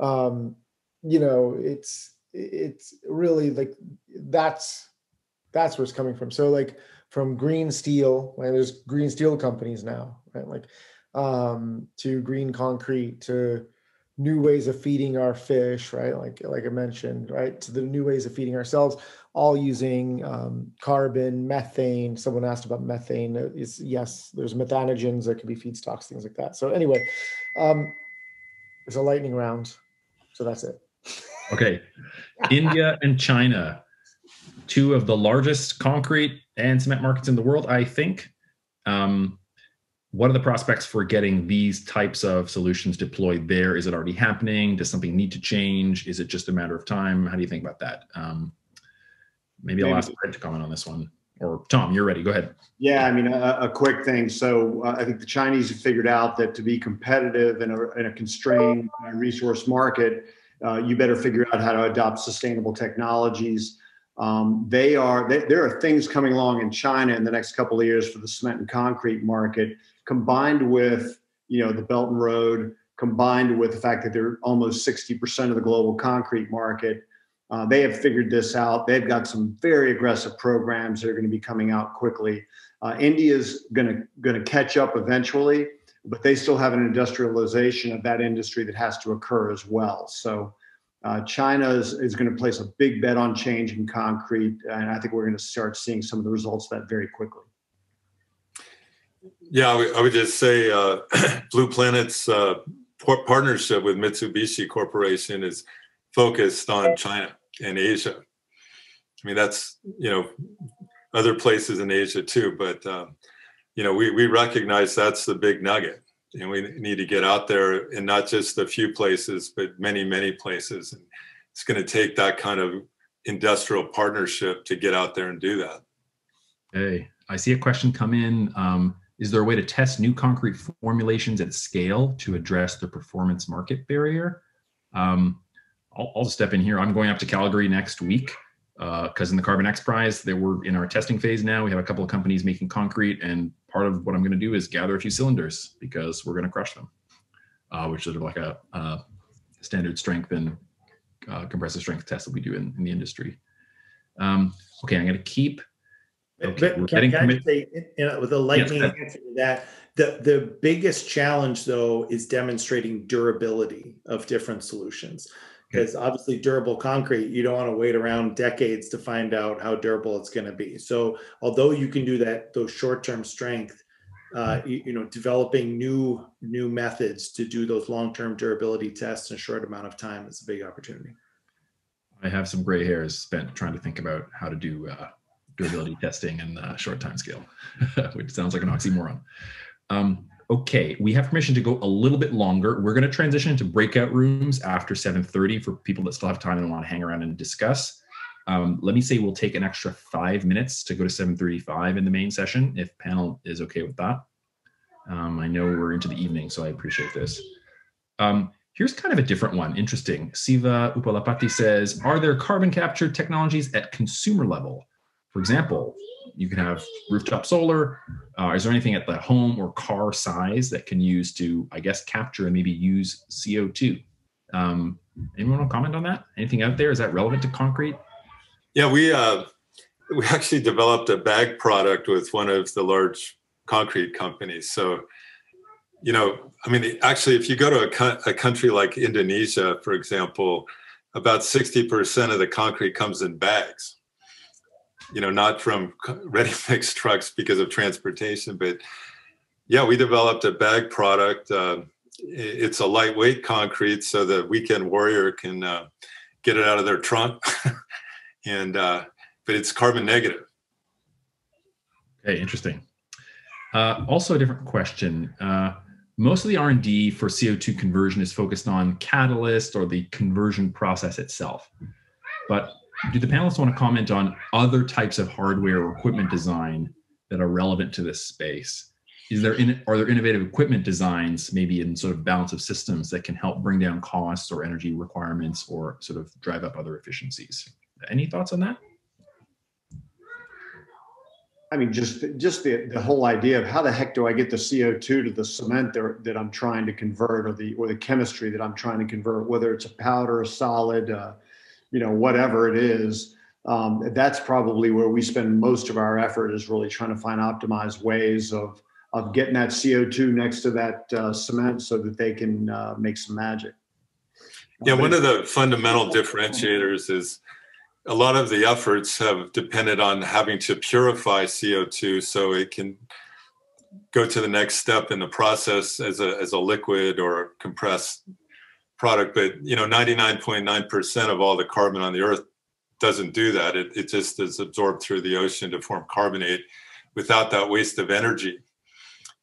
F: Um, you know, it's it's really like that's that's where it's coming from. So like from green steel, right, there's green steel companies now, right? Like um, to green concrete to new ways of feeding our fish, right? Like like I mentioned, right? To the new ways of feeding ourselves, all using um, carbon, methane. Someone asked about methane. Yes, there's methanogens that could be feedstocks, things like that. So anyway, um, it's a lightning round. So that's it.
B: Okay, India and China, two of the largest concrete and cement markets in the world, I think. Um, what are the prospects for getting these types of solutions deployed there? Is it already happening? Does something need to change? Is it just a matter of time? How do you think about that? Um, maybe, maybe I'll ask Fred to comment on this one. Or Tom, you're ready. Go ahead.
D: Yeah, I mean, a, a quick thing. So uh, I think the Chinese have figured out that to be competitive in a, in a constrained resource market, uh, you better figure out how to adopt sustainable technologies. Um, they are they, there are things coming along in China in the next couple of years for the cement and concrete market combined with you know the Belt and Road, combined with the fact that they're almost 60% of the global concrete market, uh, they have figured this out. They've got some very aggressive programs that are going to be coming out quickly. Uh, India is going to going to catch up eventually, but they still have an industrialization of that industry that has to occur as well. So. Uh, China is, is going to place a big bet on change in concrete, and I think we're going to start seeing some of the results of that very quickly.
C: Yeah, I would just say uh, Blue Planet's uh, partnership with Mitsubishi Corporation is focused on China and Asia. I mean, that's, you know, other places in Asia too, but, um, you know, we, we recognize that's the big nugget. And we need to get out there in not just a few places, but many, many places. And it's going to take that kind of industrial partnership to get out there and do that.
B: Hey, I see a question come in. Um, is there a way to test new concrete formulations at scale to address the performance market barrier? Um, I'll, I'll, step in here. I'm going up to Calgary next week because uh, in the Carbon XPRIZE, they were in our testing phase now. We have a couple of companies making concrete, and part of what I'm going to do is gather a few cylinders because we're going to crush them, uh, which is like a, a, standard strength and uh, compressive strength test that we do in, in the industry. Um, okay, I'm going to keep
E: Okay, but can, can I say, you know, with a lightning yes, answer to that, the the biggest challenge though is demonstrating durability of different solutions. Because obviously, durable concrete, you don't want to wait around decades to find out how durable it's going to be. So, although you can do that, those short term strength, uh, you, you, know, developing new new methods to do those long term durability tests in a short amount of time is a big opportunity.
B: I have some gray hairs spent trying to think about how to do uh, durability testing in a short time scale, which sounds like an oxymoron. Um, okay, we have permission to go a little bit longer. We're going to transition into breakout rooms after 7.30 for people that still have time and want to hang around and discuss. Um, let me say we'll take an extra five minutes to go to 7.35 in the main session, if panel is okay with that. Um, I know we're into the evening, so I appreciate this. Um, here's kind of a different one, interesting. Siva Uppalapati says, are there carbon capture technologies at consumer level? For example, you can have rooftop solar. Uh, is there anything at the home or car size that can use to, I guess, capture and maybe use CO2? Um, anyone want to comment on that? Anything out there? Is that relevant to concrete?
C: Yeah, we uh, we actually developed a bag product with one of the large concrete companies. So, you know, I mean, actually, if you go to a, co- a country like Indonesia, for example, about 60% of the concrete comes in bags you know, not from ready mix trucks because of transportation, but yeah, we developed a bag product. Uh, it's a lightweight concrete so the weekend warrior can uh, get it out of their trunk and uh, but it's carbon negative.
B: Okay, interesting. Uh, also, a different question. Uh, most of the R&D for CO2 conversion is focused on catalyst or the conversion process itself. But do the panelists want to comment on other types of hardware or equipment design that are relevant to this space? Is there in, are there innovative equipment designs, maybe in sort of balance of systems, that can help bring down costs or energy requirements or sort of drive up other efficiencies? Any thoughts on that?
D: I mean, just just the, the whole idea of how the heck do I get the CO2 to the cement that, that I'm trying to convert, or the or the chemistry that I'm trying to convert, whether it's a powder, a solid, uh, you know, whatever it is. Um, that's probably where we spend most of our effort is really trying to find optimized ways of of getting that CO2 next to that uh, cement so that they can uh, make some magic.
C: Yeah, one of the fundamental differentiators is a lot of the efforts have depended on having to purify CO2 so it can go to the next step in the process as a, as a liquid or compressed product. But, you know, 99.9% of all the carbon on the earth doesn't do that. It, it just is absorbed through the ocean to form carbonate without that waste of energy.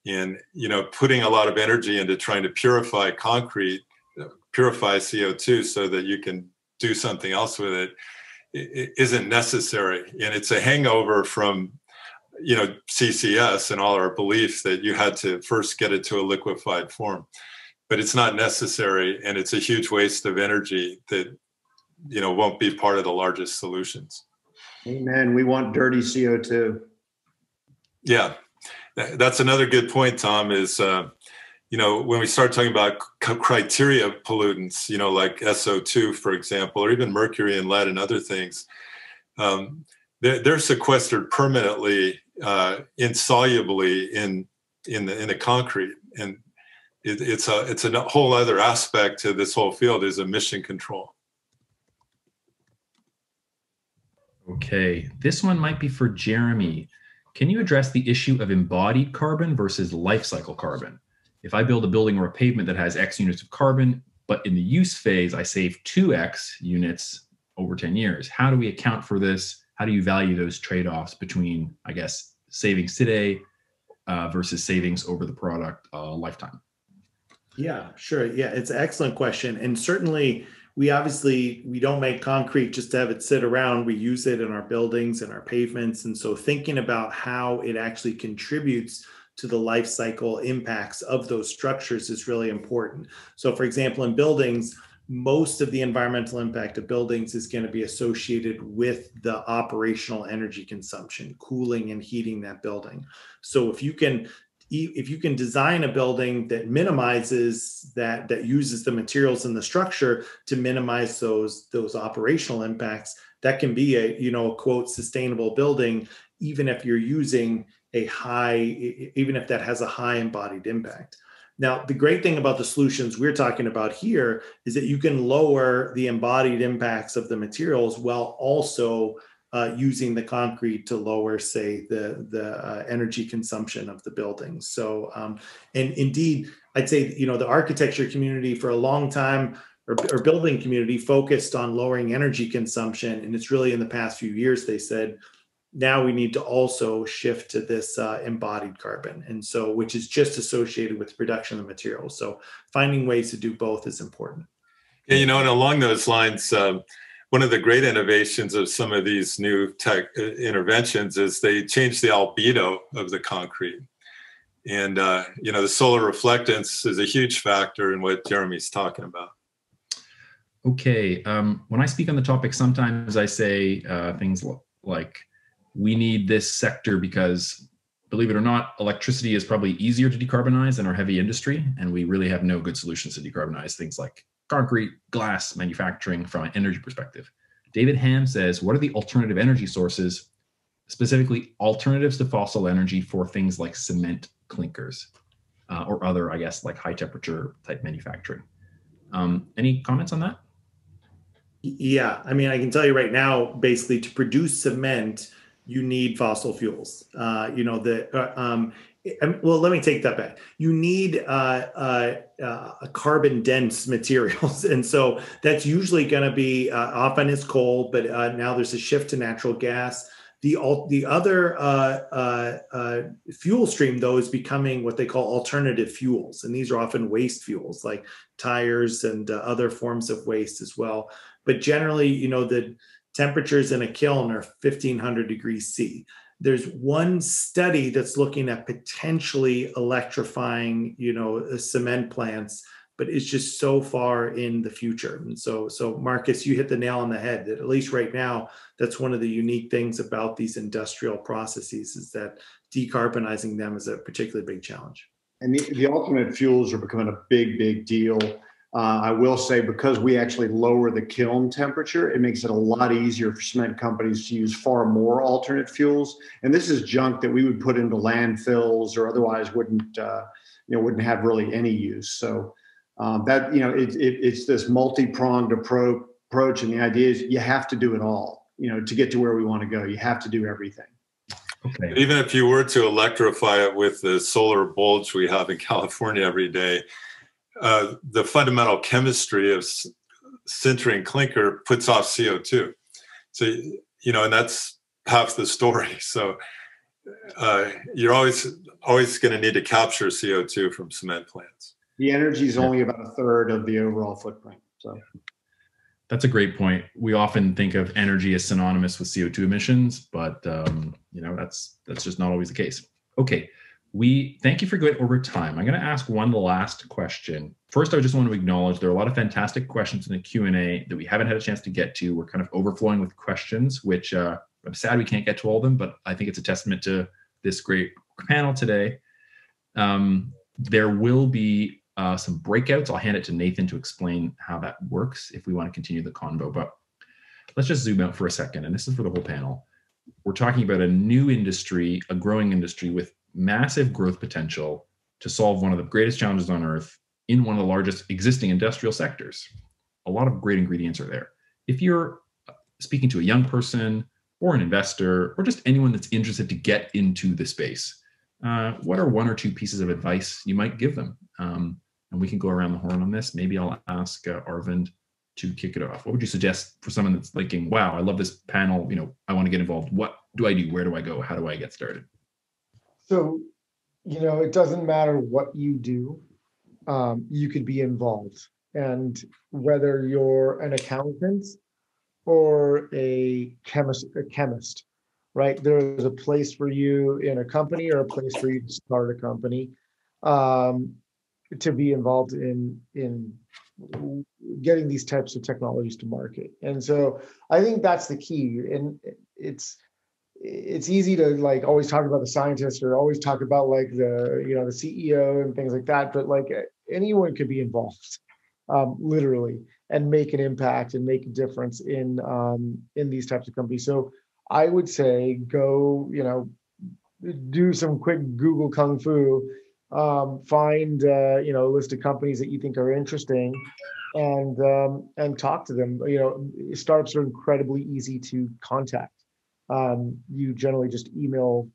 C: And, you know, putting a lot of energy into trying to purify concrete, purify CO2 so that you can do something else with it isn't necessary and it's a hangover from you know ccs and all our beliefs that you had to first get it to a liquefied form but it's not necessary and it's a huge waste of energy that you know won't be part of the largest solutions.
D: Amen. We want dirty co2
C: yeah. That's another good point tom is uh, you know, when we start talking about criteria of pollutants, you know, like SO2, for example, or even mercury and lead and other things, um, they're, they're, sequestered permanently, uh, insolubly in in the in the concrete, and it, it's a it's a whole other aspect to this whole field is emission control.
B: Okay, this one might be for Jeremy. Can you address the issue of embodied carbon versus life cycle carbon? if I build a building or a pavement that has X units of carbon, but in the use phase, I save 2X units over 10 years. How do we account for this? How do you value those trade offs between, I guess, savings today uh, versus savings over the product uh, lifetime?
E: Yeah, sure. Yeah, it's an excellent question. And certainly, we obviously we don't make concrete just to have it sit around we use it in our buildings and our pavements and so thinking about how it actually contributes to the life cycle impacts of those structures is really important. So, for example, in buildings, most of the environmental impact of buildings is going to be associated with the operational energy consumption, cooling and heating that building. So, if you can if you can design a building that minimizes that that uses the materials in the structure to minimize those those operational impacts that can be a you know quote sustainable building even if you're using a high, even if that has a high embodied impact. Now, the great thing about the solutions we're talking about here is that you can lower the embodied impacts of the materials while also uh, using the concrete to lower, say, the the uh, energy consumption of the building. So, um, and indeed, I'd say you know the architecture community for a long time or, or building community focused on lowering energy consumption, and it's really in the past few years they said now we need to also shift to this uh, embodied carbon. And so which is just associated with production of the materials so finding ways to do both is important.
C: Yeah you know and along those lines um, one of the great innovations of some of these new tech uh, interventions is they change the albedo of the concrete and uh, you know the solar reflectance is a huge factor in what jeremy's talking about
B: okay um, when i speak on the topic sometimes i say uh, things like we need this sector because believe it or not, electricity is probably easier to decarbonize than our heavy industry. And we really have no good solutions to decarbonize things like concrete, glass, manufacturing from an energy perspective. David Ham says, What are the alternative energy sources, specifically alternatives to fossil energy for things like cement clinkers uh, or other, I guess, like high temperature type manufacturing? Um, any comments on that?
E: Yeah, I mean, I can tell you right now, basically, to produce cement, you need fossil fuels. Uh, you know, the uh, um, well, let me take that back. You need uh, uh, uh, carbon dense materials, and so that's usually going to be uh, often it's coal, but uh, now there's a shift to natural gas. The the other uh, fuel stream though is becoming what they call alternative fuels, and these are often waste fuels like tires and other forms of waste as well. But generally, you know the temperatures in a kiln are 1500 degrees C there's one study that's looking at potentially electrifying you know uh, cement plants but it's just so far in the future. And so so Marcius you hit the nail on the head that at least right now that's one of the unique things about these industrial processes is that decarbonizing them is a particularly big challenge.
D: And the, the fuels are becoming a big big deal uh, I will say because we actually lower the kiln temperature, it makes it a lot easier for cement companies to use far more alternate fuels. And this is junk that we would put into landfills or otherwise wouldn't, uh, you know, wouldn't have really any use. So um, that you know, it, it, it's this multi-pronged approach. Approach, and the idea is you have to do it all. You know, to get to where we want to go, you have to do everything.
C: Okay. Even if you were to electrify it with the solar bulbs we have in California every day, uh, the fundamental chemistry of sintering clinker puts off CO2. So, you know, and that's half the story. So uh, you're always always going to need to capture CO2 from cement plants.
D: The energy is only about a third of the overall footprint. So
B: that's a great point. We often think of energy as synonymous with CO2 emissions, but um, you know that's that's just not always the case. Okay, we thank you for going over time. I'm going to ask one last question. First, I just want to acknowledge there are a lot of fantastic questions in the Q&A that we haven't had a chance to get to. We're kind of overflowing with questions, which uh, I'm sad we can't get to all of them, but I think it's a testament to this great panel today. Um, there will be uh, some breakouts. I'll hand it to Nathan to explain how that works if we want to continue the convo. But let's just zoom out for a second, and this is for the whole panel. We're talking about a new industry, a growing industry with massive growth potential to solve one of the greatest challenges on earth in one of the largest existing industrial sectors. A lot of great ingredients are there. If you're speaking to a young person or an investor or just anyone that's interested to get into the space, uh, what are one or two pieces of advice you might give them? Um, and we can go around the horn on this. Maybe I'll ask uh, Arvind to kick it off. What would you suggest for someone that's thinking, "Wow, I love this panel. You know, I want to get involved. What do I do? Where do I go? How do I get started?"
F: So, you know, it doesn't matter what you do, um, you could be involved. And whether you're an accountant or a chemist, a chemist, right? There's a place for you in a company or a place for you to start a company um, to be involved in in getting these types of technologies to market. And so I think that's the key. And it's it's easy to like always talk about the scientists or always talk about like the you know the ceo and things like that but like anyone could be involved um, literally and make an impact and make a difference in um, in these types of companies. So i would say go you know do some quick google kung fu um, find uh, you know a list of companies that you think are interesting and um, and talk to them. You know startups are incredibly easy to contact um, you generally just email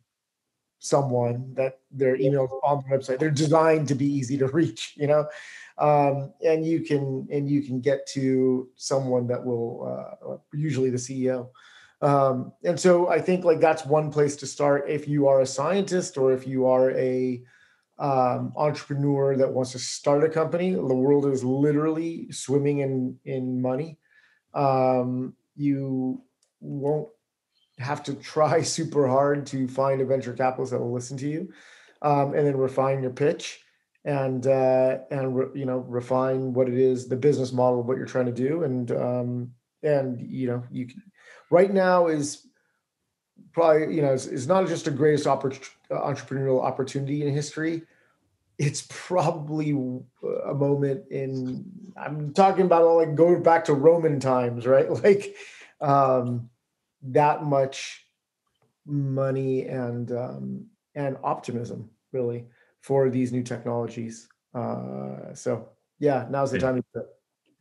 F: someone that their emails on the website. They're designed to be easy to reach you know? Um, and you can and you can get to someone that will uh, usually the ceo um, and so i think like that's one place to start. If you are a scientist or if you are a um, entrepreneur that wants to start a company the world is literally swimming in in money. Um, you won't have to try super hard to find a venture capitalist that will listen to you, um, and then refine your pitch and uh, and re, you know refine what it is, the business model of what you're trying to do, and um, and you know you can, right now is probably you know it's, it's not just the greatest oppor- entrepreneurial opportunity in history. It's probably a moment in i'm talking about like go back to roman times right? Like um that much money and um, and optimism really for these new technologies. Uh, so yeah, now's the time to do it.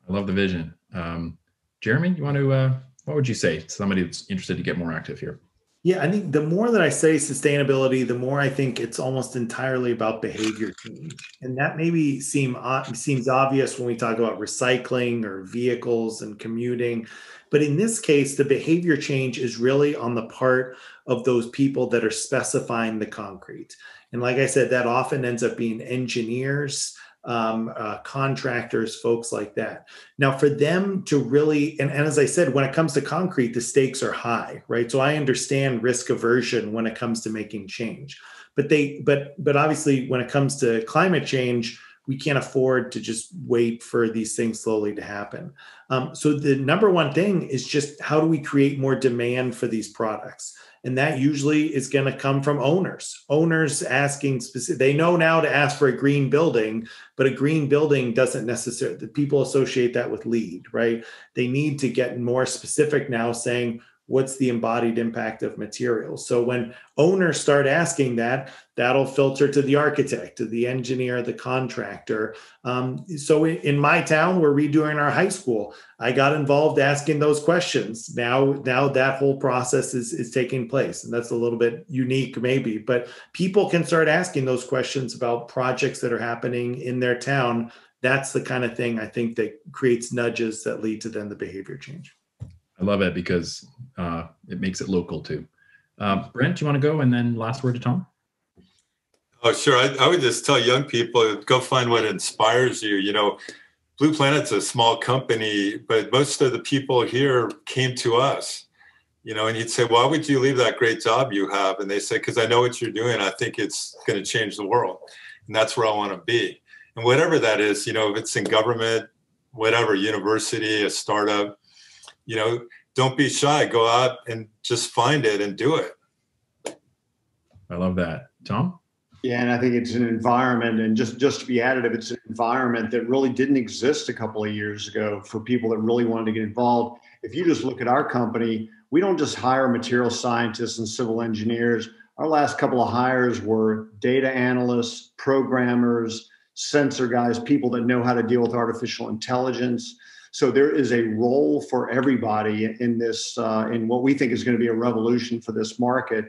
B: I love the vision. Um, Jeremy, you want to? Uh, what would you say to somebody that's interested to get more active here?
E: Yeah, I think the more that I say sustainability, the more I think it's almost entirely about behavior change, and that maybe seem seems obvious when we talk about recycling or vehicles and commuting, but in this case, the behavior change is really on the part of those people that are specifying the concrete. And like I said, that often ends up being engineers, um, uh, contractors, folks like that. Now, for them to really, and, and as I said, when it comes to concrete, the stakes are high, right? So I understand risk aversion when it comes to making change, but they, but, but obviously, when it comes to climate change, we can't afford to just wait for these things slowly to happen. Um, so the number one thing is just how do we create more demand for these products? And that usually is going to come from owners. Owners asking specific they know now to ask for a green building but a green building doesn't necessarily the people associate that with LEED right? They need to get more specific now saying what's the embodied impact of materials so when owners start asking that that'll filter to the architect to the engineer the contractor. Um, so in my town we're redoing our high school. I got involved asking those questions. Now now that whole process is, is taking place and that's a little bit unique maybe but people can start asking those questions about projects that are happening in their town. That's the kind of thing i think that creates nudges that lead to then the behavior change
B: I love it because uh, it makes it local too. Uh, Brent, do you want to go and then last word to Tom?
C: Oh, sure. I, I, would just tell young people go find what inspires you. You know, Blue Planet's a small company, but most of the people here came to us. You know, and you'd say, "Why would you leave that great job you have?" And they say, "Because I know what you're doing. I think it's going to change the world, and that's where I want to be." And whatever that is, you know, if it's in government, whatever, university, a startup, you know, don't be shy. Go out and just find it and do it.
B: I love that. Tom?
D: Yeah, and I think it's an environment, and just just to be additive, it's an environment that really didn't exist a couple of years ago for people that really wanted to get involved. If you just look at our company, we don't just hire material scientists and civil engineers. Our last couple of hires were data analysts, programmers, sensor guys, people that know how to deal with artificial intelligence. So there is a role for everybody in this, uh, in what we think is going to be a revolution for this market.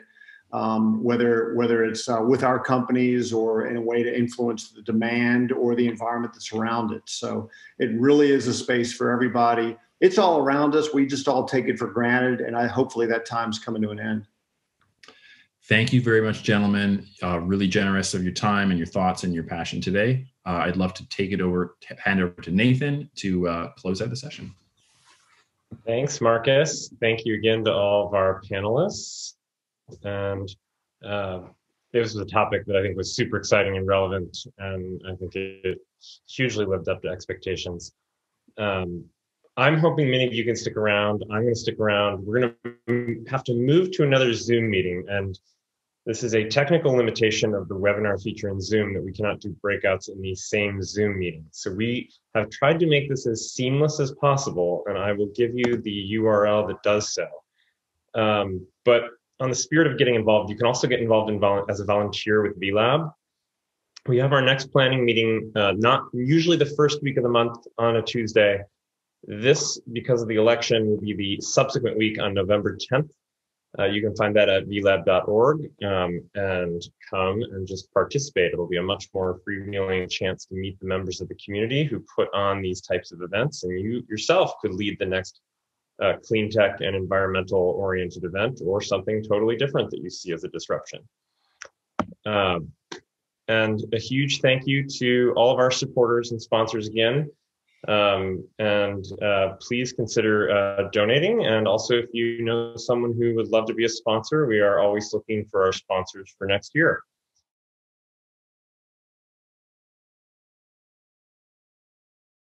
D: Um, whether whether it's uh, with our companies or in a way to influence the demand or the environment that's around it. So it really is a space for everybody. It's all around us. We just all take it for granted, and I hopefully that time's coming to an end.
B: Thank you very much, gentlemen. Uh, really generous of your time and your thoughts and your passion today. Uh, I'd love to take it over, hand over to Nathan to uh, close out the session.
A: Thanks, Marcius. Thank you again to all of our panelists. And uh, this was a topic that I think was super exciting and relevant, and I think it hugely lived up to expectations. Um, I'm hoping many of you can stick around. I'm going to stick around. We're going to have to move to another Zoom meeting, and this is a technical limitation of the webinar feature in Zoom that we cannot do breakouts in the same Zoom meeting. So we have tried to make this as seamless as possible, and I will give you the URL that does so. Um, but on the spirit of getting involved, you can also get involved in as a volunteer with VLab. We have our next planning meeting, uh, not usually the first week of the month on a Tuesday. This, because of the election, will be the subsequent week on November 10th. Uh, you can find that at vlab.org um, and come and just participate. It'll be a much more freewheeling chance to meet the members of the community who put on these types of events, and you yourself could lead the next uh, clean tech and environmental oriented event or something totally different that you see as a disruption. Um, and a huge thank you to all of our supporters and sponsors again. Um, and uh, please consider uh, donating. And also, if you know someone who would love to be a sponsor, we are always looking for our sponsors for next year.